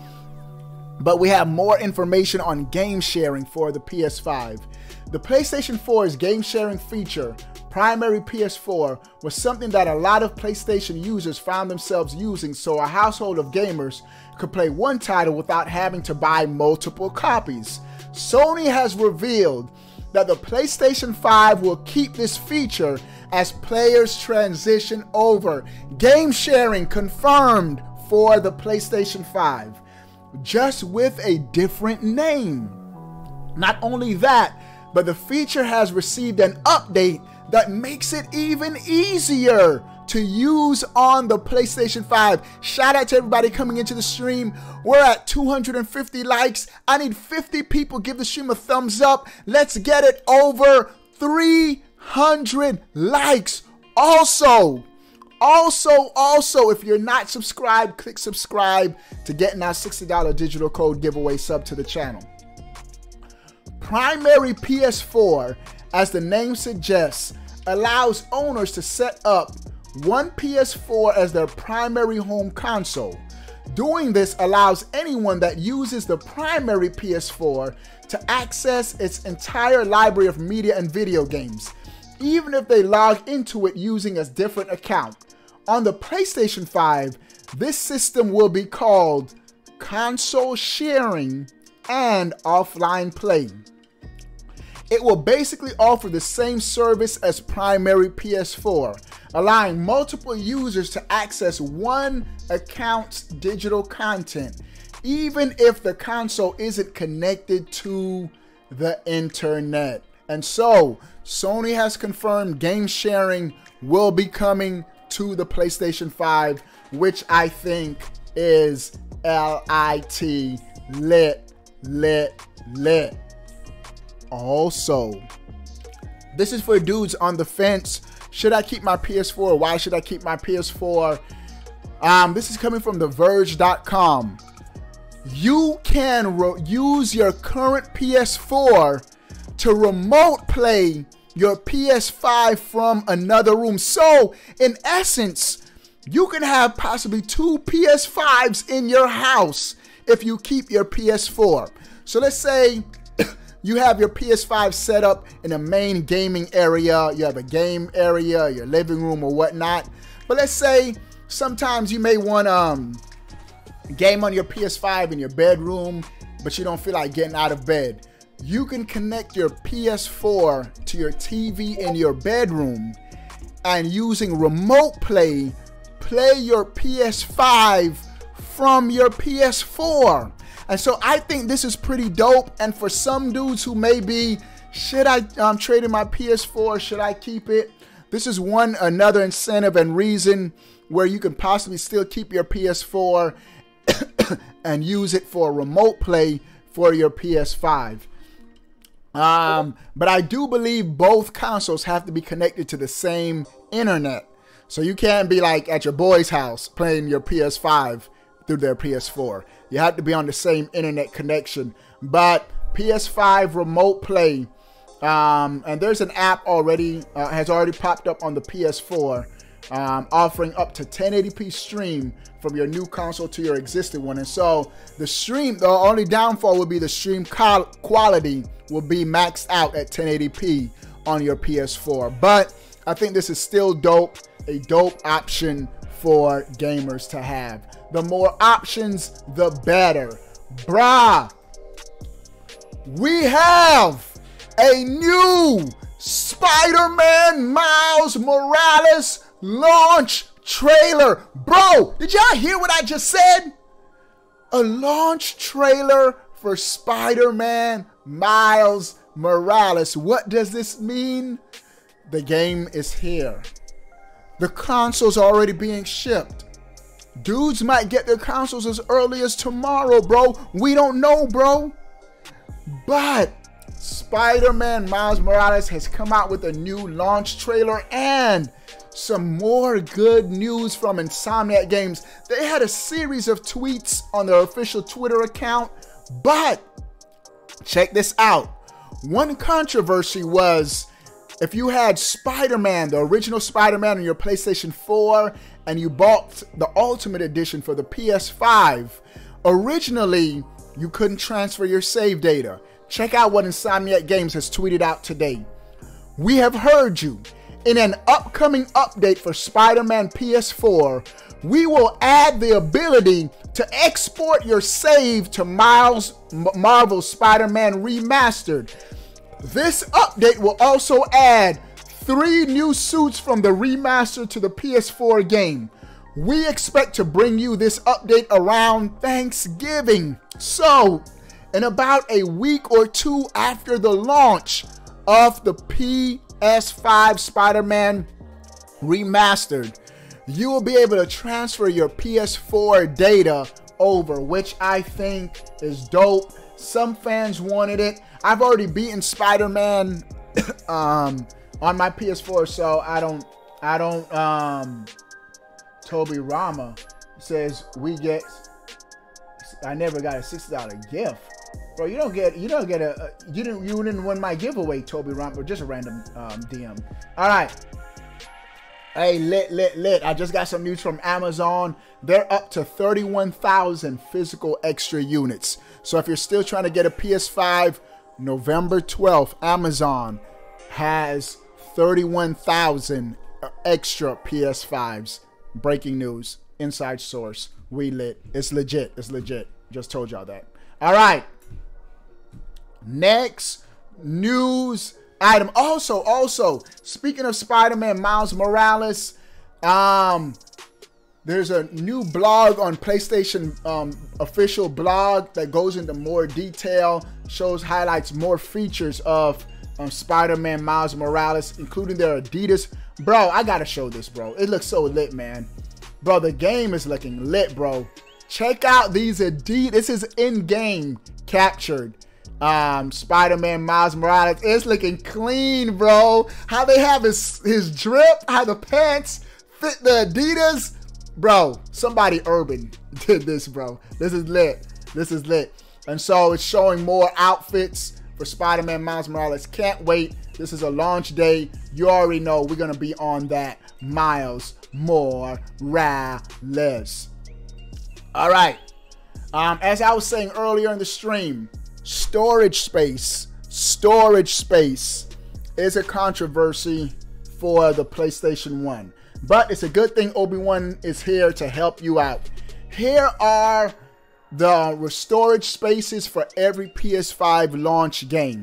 But we have more information on game sharing for the PS5. The PlayStation 4's game sharing feature, primary PS4, was something that a lot of PlayStation users found themselves using so a household of gamers could play one title without having to buy multiple copies. Sony has revealed that the PlayStation 5 will keep this feature as players transition over. Game sharing confirmed for the PlayStation 5, just with a different name. Not only that, but the feature has received an update that makes it even easier to use on the PlayStation 5. Shout out to everybody coming into the stream. We're at 250 likes. I need 50 people give the stream a thumbs up. Let's get it over 300 likes. Also, also, also, if you're not subscribed, click subscribe to get our $60 digital code giveaway sub to the channel primary PS4, as the name suggests, allows owners to set up one PS4 as their primary home console. Doing this allows anyone that uses the primary PS4 to access its entire library of media and video games, even if they log into it using a different account. On the PlayStation 5, this system will be called console sharing and offline play. It will basically offer the same service as primary PS4, allowing multiple users to access one account's digital content, even if the console isn't connected to the internet. And so, Sony has confirmed game sharing will be coming to the PlayStation 5, which I think is L I T lit, lit, lit. Also, this is for dudes on the fence. Should I keep my PS4? Why should I keep my PS4? Um, this is coming from TheVerge.com. You can use your current PS4 to remote play your PS5 from another room. So, in essence, you can have possibly two PS5s in your house if you keep your PS4. So let's say you have your PS5 set up in a main gaming area, you have a game area, your living room or whatnot. But let's say sometimes you may want um game on your PS5 in your bedroom, but you don't feel like getting out of bed. You can connect your PS4 to your TV in your bedroom and using remote play, play your PS5 from your PS4. And so I think this is pretty dope. And for some dudes who may be, should I um, trade in my PS4? Should I keep it? This is one another incentive and reason where you can possibly still keep your PS4 and use it for remote play for your PS5. Um, but I do believe both consoles have to be connected to the same internet. So you can't be like at your boy's house playing your PS5 through their PS4. You have to be on the same internet connection. But PS5 remote play, um, and there's an app already uh, has already popped up on the PS4, um, offering up to 1080p stream from your new console to your existing one. And so the stream, the only downfall would be the stream quality will be maxed out at 1080p on your PS4. But I think this is still dope, a dope option for gamers to have. The more options, the better. Bruh, we have a new Spider Man Miles Morales launch trailer. Bro, did y'all hear what I just said? A launch trailer for Spider Man Miles Morales. What does this mean? The game is here. The console's are already being shipped. Dudes might get their consoles as early as tomorrow, bro. We don't know, bro. But Spider Man Miles Morales has come out with a new launch trailer and some more good news from Insomniac Games. They had a series of tweets on their official Twitter account, but check this out. One controversy was if you had Spider Man, the original Spider Man, on your PlayStation 4, and you bought the Ultimate Edition for the PS5, originally you couldn't transfer your save data. Check out what Insomniac Games has tweeted out today. We have heard you. In an upcoming update for Spider Man PS4, we will add the ability to export your save to Miles Marvel Spider Man Remastered. This update will also add three new suits from the remaster to the PS4 game. We expect to bring you this update around Thanksgiving. So, in about a week or two after the launch of the PS S5 Spider Man Remastered, you will be able to transfer your PS4 data over, which I think is dope. Some fans wanted it. I've already beaten Spider Man um, on my PS4, so I don't, I don't, um, Toby Rama says we get, I never got a $60 gift. Bro, you don't get you don't get a, a you didn't you didn't win my giveaway, Toby Rama, just a random um, DM. All right. Hey, lit, lit, lit. I just got some news from Amazon. They're up to 31,000 physical extra units. So if you're still trying to get a PS5, November 12th, Amazon has 31,000 extra PS5s. Breaking news, inside source. We lit. It's legit. It's legit. Just told y'all that. All right. Next news item. Also, also, speaking of Spider-Man Miles Morales, um, there's a new blog on PlayStation um, official blog that goes into more detail, shows highlights more features of um, Spider-Man Miles Morales, including their Adidas. Bro, I gotta show this, bro. It looks so lit, man. Bro, the game is looking lit, bro. Check out these Adidas. This is in-game captured um, Spider-Man Miles Morales. It's looking clean, bro. How they have his his drip, how the pants fit the Adidas. Bro, somebody urban did this, bro. This is lit. This is lit. And so it's showing more outfits for Spider-Man Miles Morales. Can't wait. This is a launch day. You already know we're gonna be on that Miles Morales. All right. Um, as I was saying earlier in the stream, storage space, storage space is a controversy for the PlayStation 1. But it's a good thing Obi-Wan is here to help you out. Here are the storage spaces for every PS5 launch game.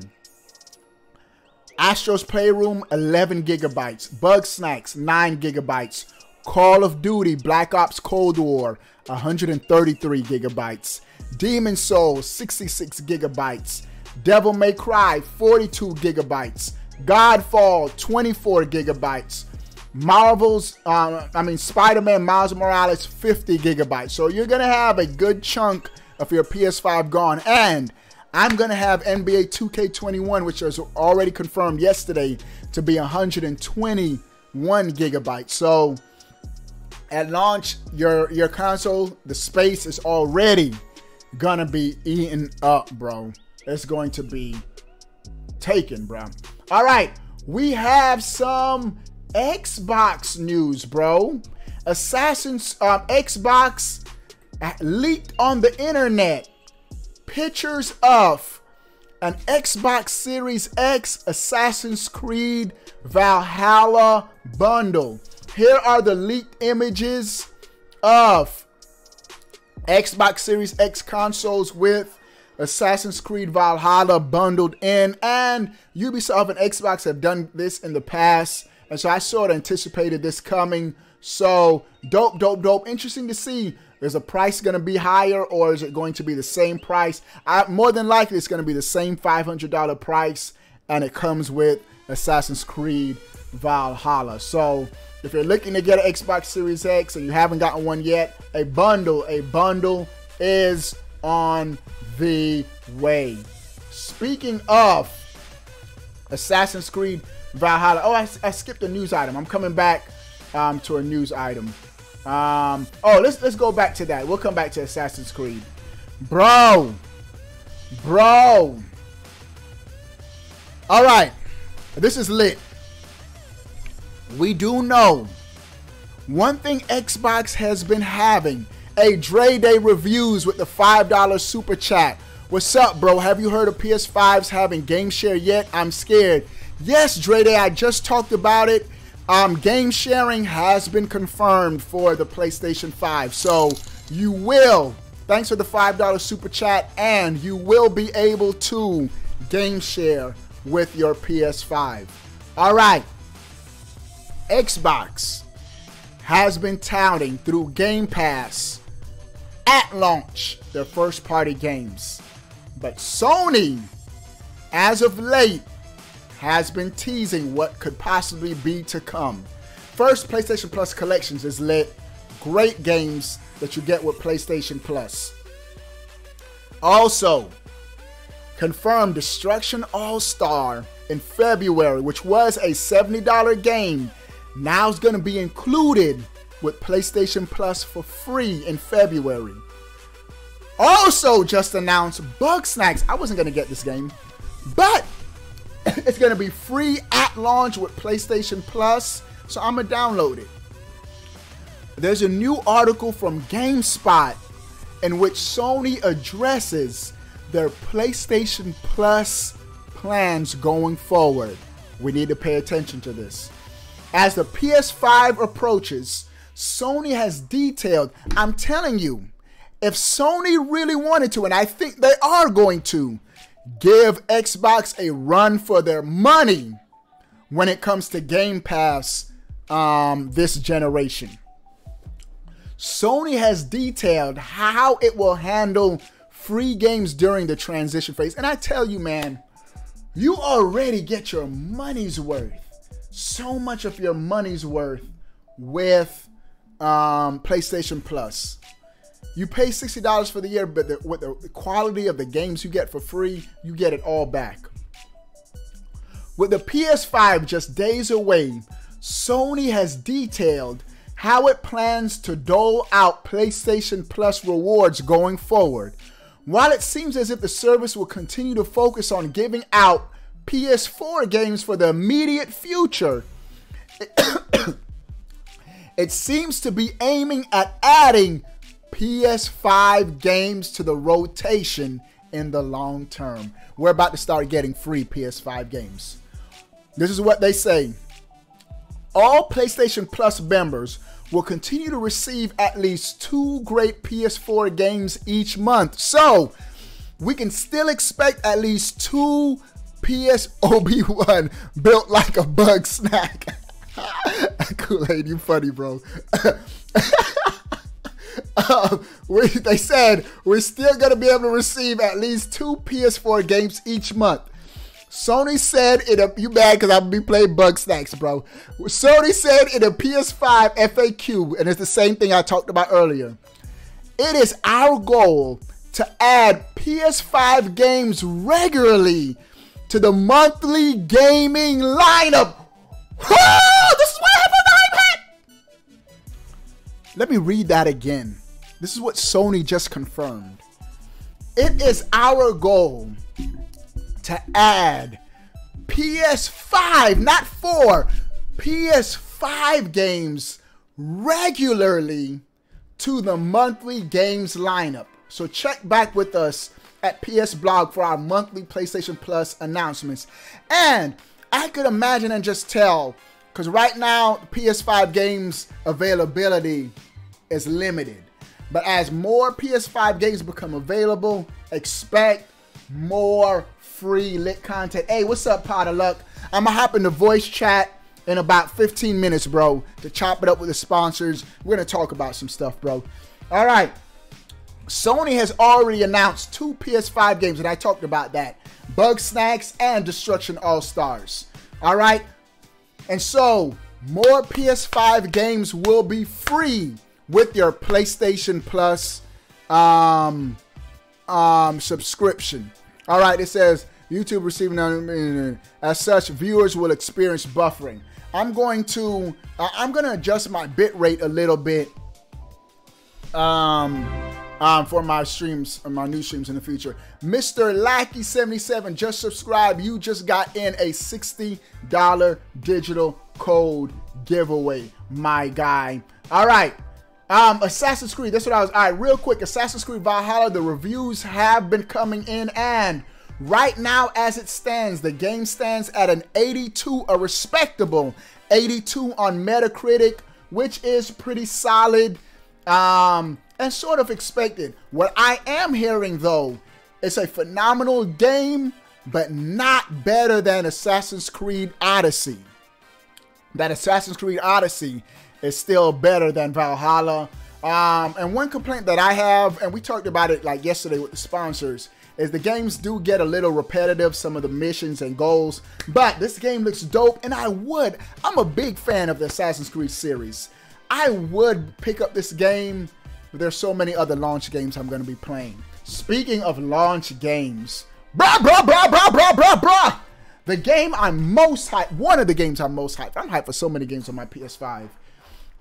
Astro's Playroom 11 gigabytes, Bugsnax 9 gigabytes, Call of Duty Black Ops Cold War 133 gigabytes, Demon's Souls, 66 gigabytes. Devil May Cry, 42 gigabytes. Godfall, 24 gigabytes. Marvel's, um, I mean, Spider Man Miles Morales, 50 gigabytes. So you're going to have a good chunk of your PS5 gone. And I'm going to have NBA 2K21, which was already confirmed yesterday, to be 121 gigabytes. So at launch, your your console, the space is already gonna be eaten up, bro. It's going to be taken, bro. All right, we have some Xbox news, bro. Assassin's um, Xbox leaked on the internet pictures of an Xbox Series X Assassin's Creed Valhalla bundle. Here are the leaked images of Xbox Series X consoles with Assassin's Creed Valhalla bundled in. And Ubisoft and Xbox have done this in the past. And so I sort of anticipated this coming. So dope, dope, dope. Interesting to see. Is the price going to be higher or is it going to be the same price? I, more than likely, it's going to be the same $500 price. And it comes with Assassin's Creed Valhalla. So if you're looking to get an Xbox Series X and you haven't gotten one yet, a bundle, a bundle is on the way. Speaking of Assassin's Creed Valhalla, oh, I, I skipped a news item. I'm coming back um, to a news item. Um, oh, let's let's go back to that. We'll come back to Assassin's Creed, bro, bro. All right, this is lit. We do know one thing Xbox has been having a Dre Day reviews with the $5 super chat. What's up, bro? Have you heard of PS5s having game share yet? I'm scared. Yes, Dre Day, I just talked about it. Um, game sharing has been confirmed for the PlayStation 5. So you will, thanks for the $5 super chat, and you will be able to game share with your PS5. All right. Xbox has been touting through Game Pass at launch their first party games. But Sony, as of late, has been teasing what could possibly be to come. First, PlayStation Plus Collections is lit. Great games that you get with PlayStation Plus. Also, confirmed Destruction All Star in February, which was a $70 game now it's going to be included with PlayStation Plus for free in February. Also, just announced Bugsnax. I wasn't going to get this game, but it's going to be free at launch with PlayStation Plus, so I'm going to download it. There's a new article from GameSpot in which Sony addresses their PlayStation Plus plans going forward. We need to pay attention to this. As the PS5 approaches, Sony has detailed, I'm telling you, if Sony really wanted to, and I think they are going to, give Xbox a run for their money when it comes to Game Pass um, this generation. Sony has detailed how it will handle free games during the transition phase. And I tell you, man, you already get your money's worth so much of your money's worth with um, PlayStation Plus. You pay $60 for the year, but the, with the quality of the games you get for free, you get it all back. With the PS5 just days away, Sony has detailed how it plans to dole out PlayStation Plus rewards going forward. While it seems as if the service will continue to focus on giving out PS4 games for the immediate future. it seems to be aiming at adding PS5 games to the rotation in the long term. We're about to start getting free PS5 games. This is what they say. All PlayStation Plus members will continue to receive at least two great PS4 games each month. So, we can still expect at least two PS Obi-Wan built like a Bugsnax. Kool-Aid, you funny, bro. uh, we, they said we're still going to be able to receive at least two PS4 games each month. Sony said in a you mad because gonna be playing Bugsnax, bro. Sony said in a PS5 FAQ, and it's the same thing I talked about earlier. It is our goal to add PS5 games regularly to the monthly gaming lineup. This Let me read that again. This is what Sony just confirmed. It is our goal to add PS5, not 4, PS5 games regularly to the monthly games lineup. So check back with us at PS Blog for our monthly PlayStation Plus announcements. And I could imagine and just tell, because right now PS5 games availability is limited. But as more PS5 games become available, expect more free lit content. Hey, what's up, Pot of Luck? I'm gonna hop in the voice chat in about 15 minutes, bro, to chop it up with the sponsors. We're gonna talk about some stuff, bro. All right. Sony has already announced two PS5 games, and I talked about that Bugsnax and Destruction All Stars. All right. And so, more PS5 games will be free with your PlayStation Plus um, um, subscription. All right, it says YouTube receiving as such, viewers will experience buffering. I'm going to I'm going to adjust my bit rate a little bit um, um, for my streams, my new streams in the future. Mr. Lackey77 just subscribe. You just got in a $60 digital code giveaway, my guy. All right. Um, Assassin's Creed, that's what I was. All right, real quick. Assassin's Creed Valhalla, the reviews have been coming in, and right now, as it stands, the game stands at an 82, a respectable 82 on Metacritic, which is pretty solid. Um, and sort of expected. What I am hearing though, it's a phenomenal game, but not better than Assassin's Creed Odyssey. That Assassin's Creed Odyssey is still better than Valhalla. Um, and one complaint that I have, and we talked about it like yesterday with the sponsors, is the games do get a little repetitive, some of the missions and goals. But this game looks dope, and I would. I'm a big fan of the Assassin's Creed series. I would pick up this game, but there's so many other launch games I'm going to be playing. Speaking of launch games, bruh, bruh, bruh, bruh, bruh, bruh, bruh. The game I'm most hyped, one of the games I'm most hyped. I'm hyped for so many games on my PS5.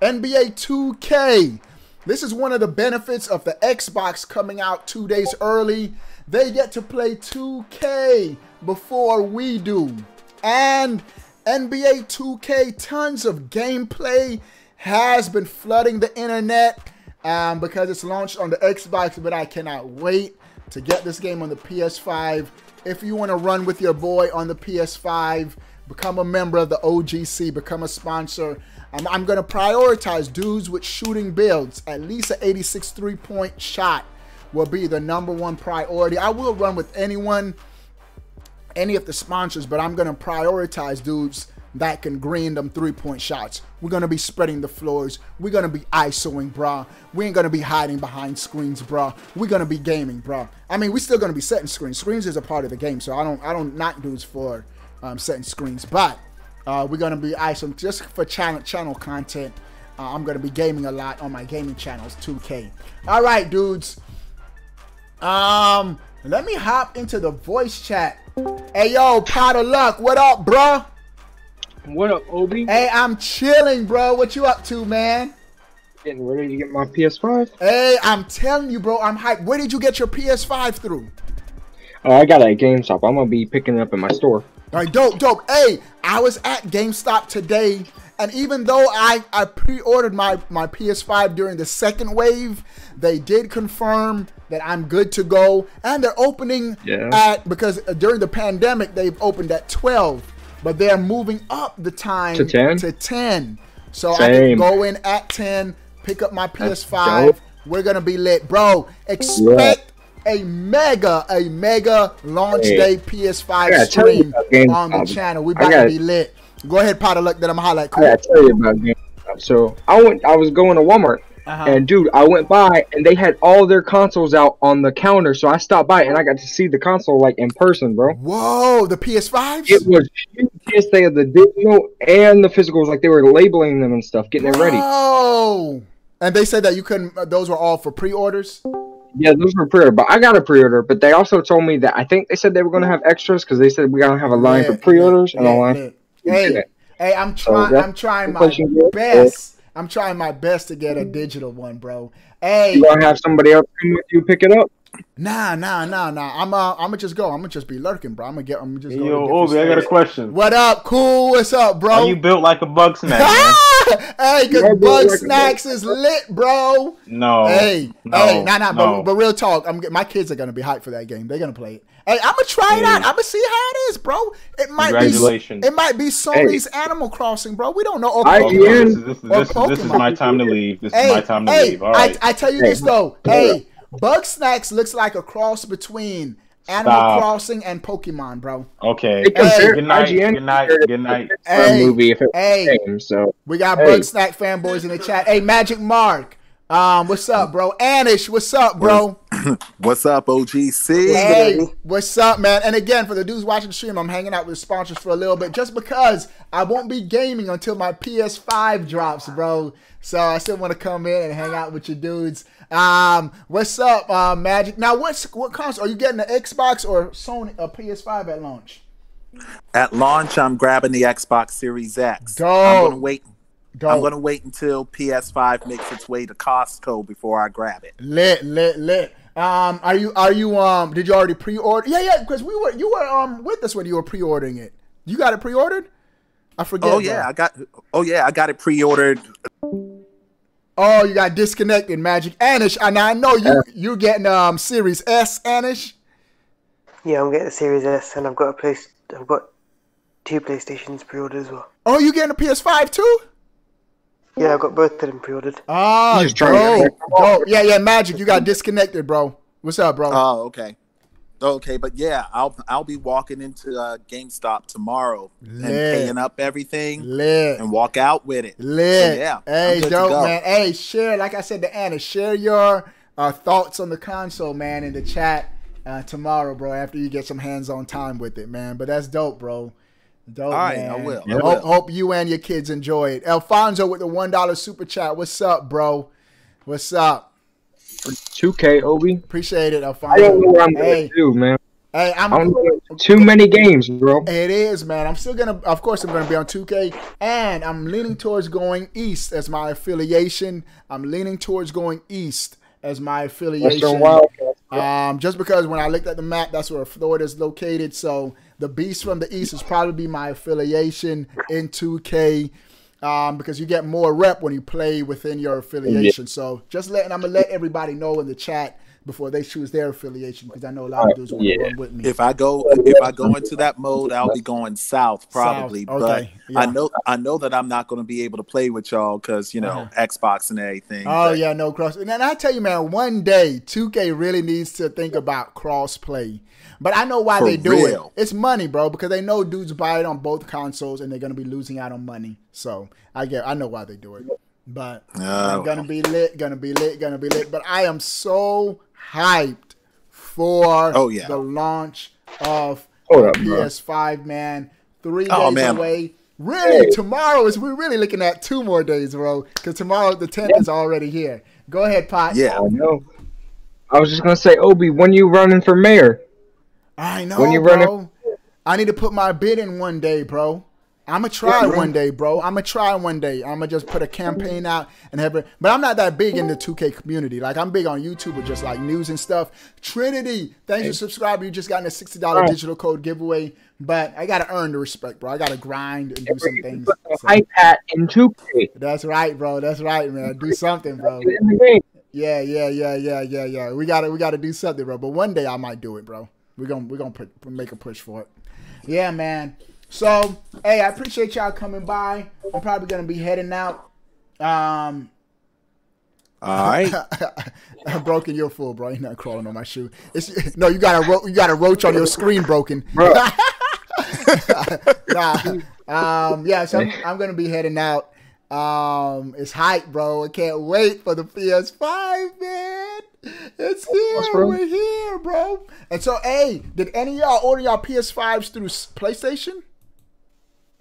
NBA 2K. This is one of the benefits of the Xbox coming out two days early. They get to play 2K before we do. And NBA 2K, tons of gameplay has been flooding the internet um, because it's launched on the Xbox, but I cannot wait to get this game on the PS5. If you want to run with your boy on the PS5, become a member of the OGC, become a sponsor. I'm, I'm going to prioritize dudes with shooting builds. At least an 86 three point shot will be the number one priority. I will run with anyone, any of the sponsors, but I'm going to prioritize dudes that can green them three point shots. We're gonna be spreading the floors. We're gonna be ISOing, brah. We ain't gonna be hiding behind screens, brah. We're gonna be gaming, brah. I mean, we still gonna be setting screens. Screens is a part of the game, so I don't I don't knock dudes for um, setting screens, but uh, we're gonna be ISOing just for channel channel content. Uh, I'm gonna be gaming a lot on my gaming channels, 2K. All right, dudes. Um, let me hop into the voice chat. Hey yo, pot of luck. What up, bruh? What up, Obi? Hey, I'm chilling, bro. What you up to, man? Getting ready to get my PS5. Hey, I'm telling you, bro. I'm hyped. Where did you get your PS5 through? Oh, I got it at GameStop. I'm gonna be picking it up in my store. All right, dope, dope. Hey, I was at GameStop today, and even though I, I pre-ordered my, my PS5 during the second wave, they did confirm that I'm good to go. And they're opening yeah. at, because during the pandemic, they've opened at 12 but they're moving up the time to 10. To 10. So Same. I can go in at 10, pick up my PS5. We're gonna be lit, bro. Expect yeah. a mega, a mega launch hey. day PS5 stream on the channel. We're about to be lit. Go ahead, Potter. Look, that I'm highlight. Cool. I gotta tell you about GameStop. So I went, I was going to Walmart Uh-huh. And dude, I went by and they had all their consoles out on the counter, so I stopped by and I got to see the console like in person, bro. Whoa, the PS5s? It was huge. Yes, they had the digital and the physicals, like they were labeling them and stuff, getting it ready. Oh. And they said that you couldn't uh, those were all for pre-orders? Yeah, those were pre-order, but I got a pre-order. But they also told me that I think they said they were gonna have extras because they said we gotta have a line for pre-orders and a lit, line. lit. Hey, hey, I'm trying that's I'm trying my question good. best. I'm trying my best to get a digital one, bro. Hey, You gonna have somebody else come with you pick it up? nah, nah, nah, nah. I'm uh, I'm gonna just go. I'm gonna just be lurking, bro. I'm gonna get. I'm gonna just go. to Yo, different Obi, I got a question. What up? Cool. What's up, bro? Are you built like a bug snack, man? hey, cause Yeah, Bug like a Snacks is lit, bro. No. hey, no, hey, nah, nah, no. but, but real talk. I'm my kids are gonna be hyped for that game. They're gonna play it. Hey, I'm gonna try it Hey. out. I'm gonna see how it is, bro. It might Congratulations. be. It might be Sony's Animal Crossing, bro. We don't know. Or I- Okay, Pokemon. This, is, this, is, or this, is, this is my time to leave. This Hey, is my time to hey, leave. All right. I, I tell you this though. Hey, Bugsnax looks like a cross between Animal Stop. Crossing and Pokemon, bro. okay. They compared Good night. IGN Good night. Good night. to a Hey, movie if it hey. the. So We got Hey. Bug Snack fanboys in the chat. Hey, Magic Mark. Um, what's up, bro? Anish, what's up, bro? What's up, OGC? Hey, what's up, man? And again, for the dudes watching the stream, I'm hanging out with sponsors for a little bit just because I won't be gaming until my PS5 drops, bro. So I still want to come in and hang out with you dudes. Um, what's up, uh, Magic? Now, what's what console are you getting? The Xbox or Sony a PS5 at launch? At launch, I'm grabbing the Xbox Series X. Dope. I'm gonna wait. Dope. I'm gonna wait until PS5 makes its way to Costco before I grab it. Lit, lit, lit. Um, are you are you um? Did you already pre-order? Yeah, yeah. Because we were you were um with us when you were pre-ordering it. You got it pre-ordered? I forget. Oh bro. yeah, I got. Oh yeah, I got it pre-ordered. Oh, you got disconnected, Magic Anish. And I know you you getting um Series S, Anish. Yeah, I'm getting a Series S, and I've got a place. I've got two PlayStations pre-ordered as well. Oh, you getting a PS5 too? Yeah, I've got both of them pre-ordered. Ah, You just trying to dope, get- dope. Yeah, yeah, Magic. You got disconnected, bro. What's up, bro? Oh okay. Okay, but yeah, I'll I'll be walking into uh, GameStop tomorrow and Lit. paying up everything lit. and walk out with it. Lit. So, yeah, Hey, good dope, man. Hey, share, like I said to Anna, share your uh, thoughts on the console, man, in the chat uh, tomorrow, bro, after you get some hands on time with it, man. But that's dope, bro. Dope, All right, man. I will. I Hope, will. hope you and your kids enjoy it. Alfonso with the $1 super chat. What's up, bro? What's up? 2K Obi. Appreciate it, I Alfonso. don't know what I'm gonna do, man. hey, I'm, I don't. Too many games, bro. It is, man. I'm still gonna, of course, I'm gonna be on 2K, and I'm leaning towards going east as my affiliation. I'm leaning towards going east as my affiliation. Western Wildcats. Um, just because when I looked at the map, that's where Florida's located. So the Beast from the East is probably my affiliation in 2K. Um, because you get more rep when you play within your affiliation. So just letting I'm gonna let everybody know in the chat before they choose their affiliation because I know a lot of dudes want to Yeah. run with me. If I go if I go into that mode, I'll be going south probably. South, But yeah. I know I know that I'm not going to be able to play with y'all because you know Uh-huh. Xbox and everything. Oh but- yeah, no cross. And I tell you, man, one day 2K really needs to think about cross play. But I know why For they do real. it. It's money, bro, because they know dudes buy it on both consoles and they're gonna be losing out on money. So I get, I know why they do it. But Oh. I'm gonna be lit, gonna be lit, gonna be lit. But I am so hyped for Oh, yeah. the launch of Hold up, bro. PS5, man. Three Oh, days man. away. Really, Hey. tomorrow is we're really looking at two more days, bro. Because tomorrow the 10th is already here. Go ahead, Pot. Yeah. I know. I was just gonna say, Obi, when you running for mayor? I know, When you bro. run I need to put my bid in one day, bro. I'm gonna try one day, bro. I'm gonna try one day. I'm gonna just put a campaign out and have it. But I'm not that big in the 2K community. Like I'm big on YouTube with just like news and stuff. Trinity, thanks for subscribing. You just got a sixty dollar Right. digital code giveaway. But I gotta earn the respect, bro. I gotta grind and do some things. So, hat in 2K. that's right, bro. That's right, man. Do something, bro. Get in the game. Yeah, yeah, yeah, yeah, yeah, yeah. We gotta we gotta do something, bro. But one day I might do it, bro. We're gonna we're gonna put, make a push for it. Yeah, man. So hey, I appreciate y'all coming by. I'm probably gonna be heading out. Um All right. broken your full, bro. You're not crawling on my shoe. It's no, you got a ro- you got a roach on your screen broken. Bro. nah. Um, yeah, so I'm, I'm gonna be heading out. Um, it's hype, bro. I can't wait for the PS5, man. It's here. bro. We're here, bro. And so, hey, did any of y'all order y'all PS5s through PlayStation?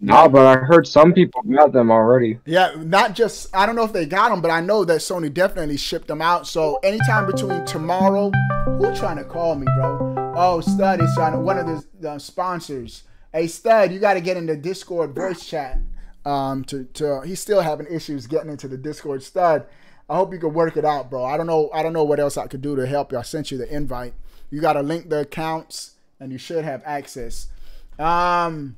Nah, but I heard some people got them already. Yeah, not just I don't know if they got them, but I know that Sony definitely shipped them out. So anytime between tomorrow, who trying to call me, bro? Oh, Stud is trying to one of the, the sponsors. Hey, Stud, you got to get in the Discord voice chat. Um, to to he's still having issues getting into the Discord. Stud, I hope you can work it out, bro. I don't know I don't know what else I could do to help you. I sent you the invite. You got to link the accounts, and you should have access. Um.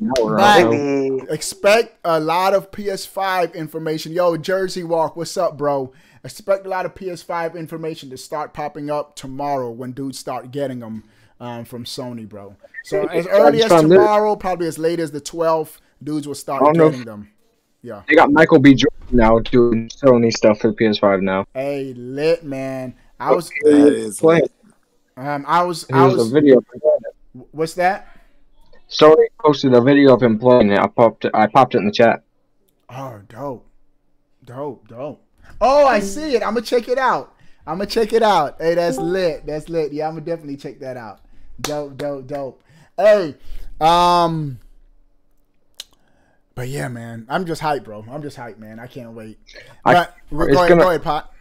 Now Right. Expect a lot of PS5 information. Yo, Jersey Walk, what's up, bro? Expect a lot of PS5 information to start popping up tomorrow when dudes start getting them um, from Sony, bro. So as early as tomorrow, probably as late as the 12th, dudes will start I know getting them. Yeah. They got Michael B. Jordan now doing Sony stuff for the PS5 now. Hey, lit man. I was, That is Playing. um, I was, I There's a video. of him playing it. What's that? Sony posted a video of him playing it. I popped it. I popped it in the chat. Oh, dope. Dope, dope. Oh, I see it. I'm gonna check it out. I'm gonna check it out. Hey, that's lit. That's lit. Yeah, I'm gonna definitely check that out. Dope, dope, dope. Hey, um, but yeah, man, I'm just hyped, bro. I'm just hyped, man. I can't wait. I- But go it's ahead, gonna- go ahead, pot.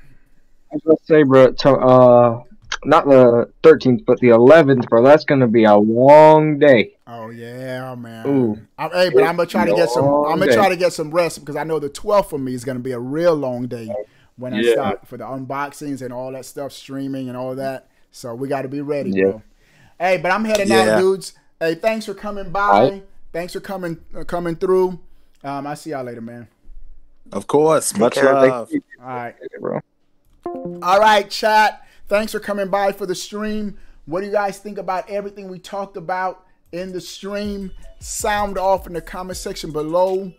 I was gonna say, bro, to, uh, not the 13th, but the 11th, bro. That's gonna be a long day. Oh yeah, man. Ooh. I'm, hey, but I'm gonna try to get some. I'm gonna try to get some rest because I know the 12th for me is gonna be a real long day when I start for the unboxings and all that stuff, streaming and all that. So we got to be ready, Yeah. bro. Hey, but I'm heading Yeah. out, dudes. Hey, thanks for coming by. Alright. Thanks for coming uh, coming through. Um, I'll see y'all later, man. Of course. Much care. love. All right. you, bro. All right, chat. Thanks for coming by for the stream. What do you guys think about everything we talked about in the stream? Sound off in the comment section below.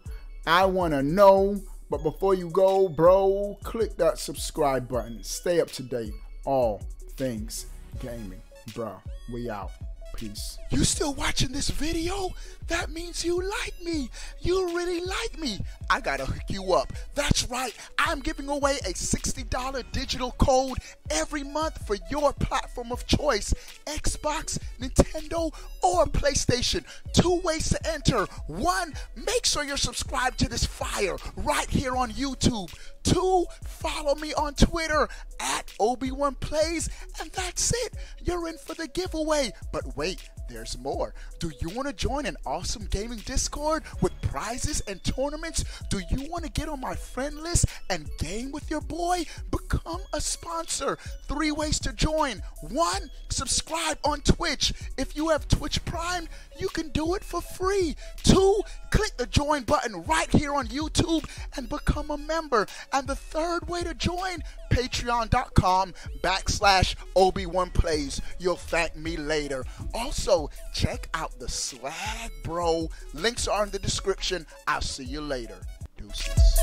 I want to know. But before you go, bro, click that subscribe button. Stay up to date. All things gaming. Bro, we out. Peace. You still watching this video? That means you like me. You really like me. I gotta hook you up. That's right. I'm giving away a $60 digital code every month for your platform of choice Xbox, Nintendo, or PlayStation. Two ways to enter. One, make sure you're subscribed to this fire right here on YouTube. Two, follow me on Twitter at OBE1plays. And that's it. You're in for the giveaway. But wait, there's more. Do you want to join an awesome gaming Discord with prizes and tournaments? Do you want to get on my friend list and game with your boy? Become a sponsor. Three ways to join. One, subscribe on Twitch. If you have Twitch Prime, you can do it for free. Two, click the join button right here on YouTube and become a member. And the third way to join, patreon.com backslash OBE1plays. You'll thank me later. Also, Check out the Slag Bro. Links are in the description. I'll see you later. Deuces.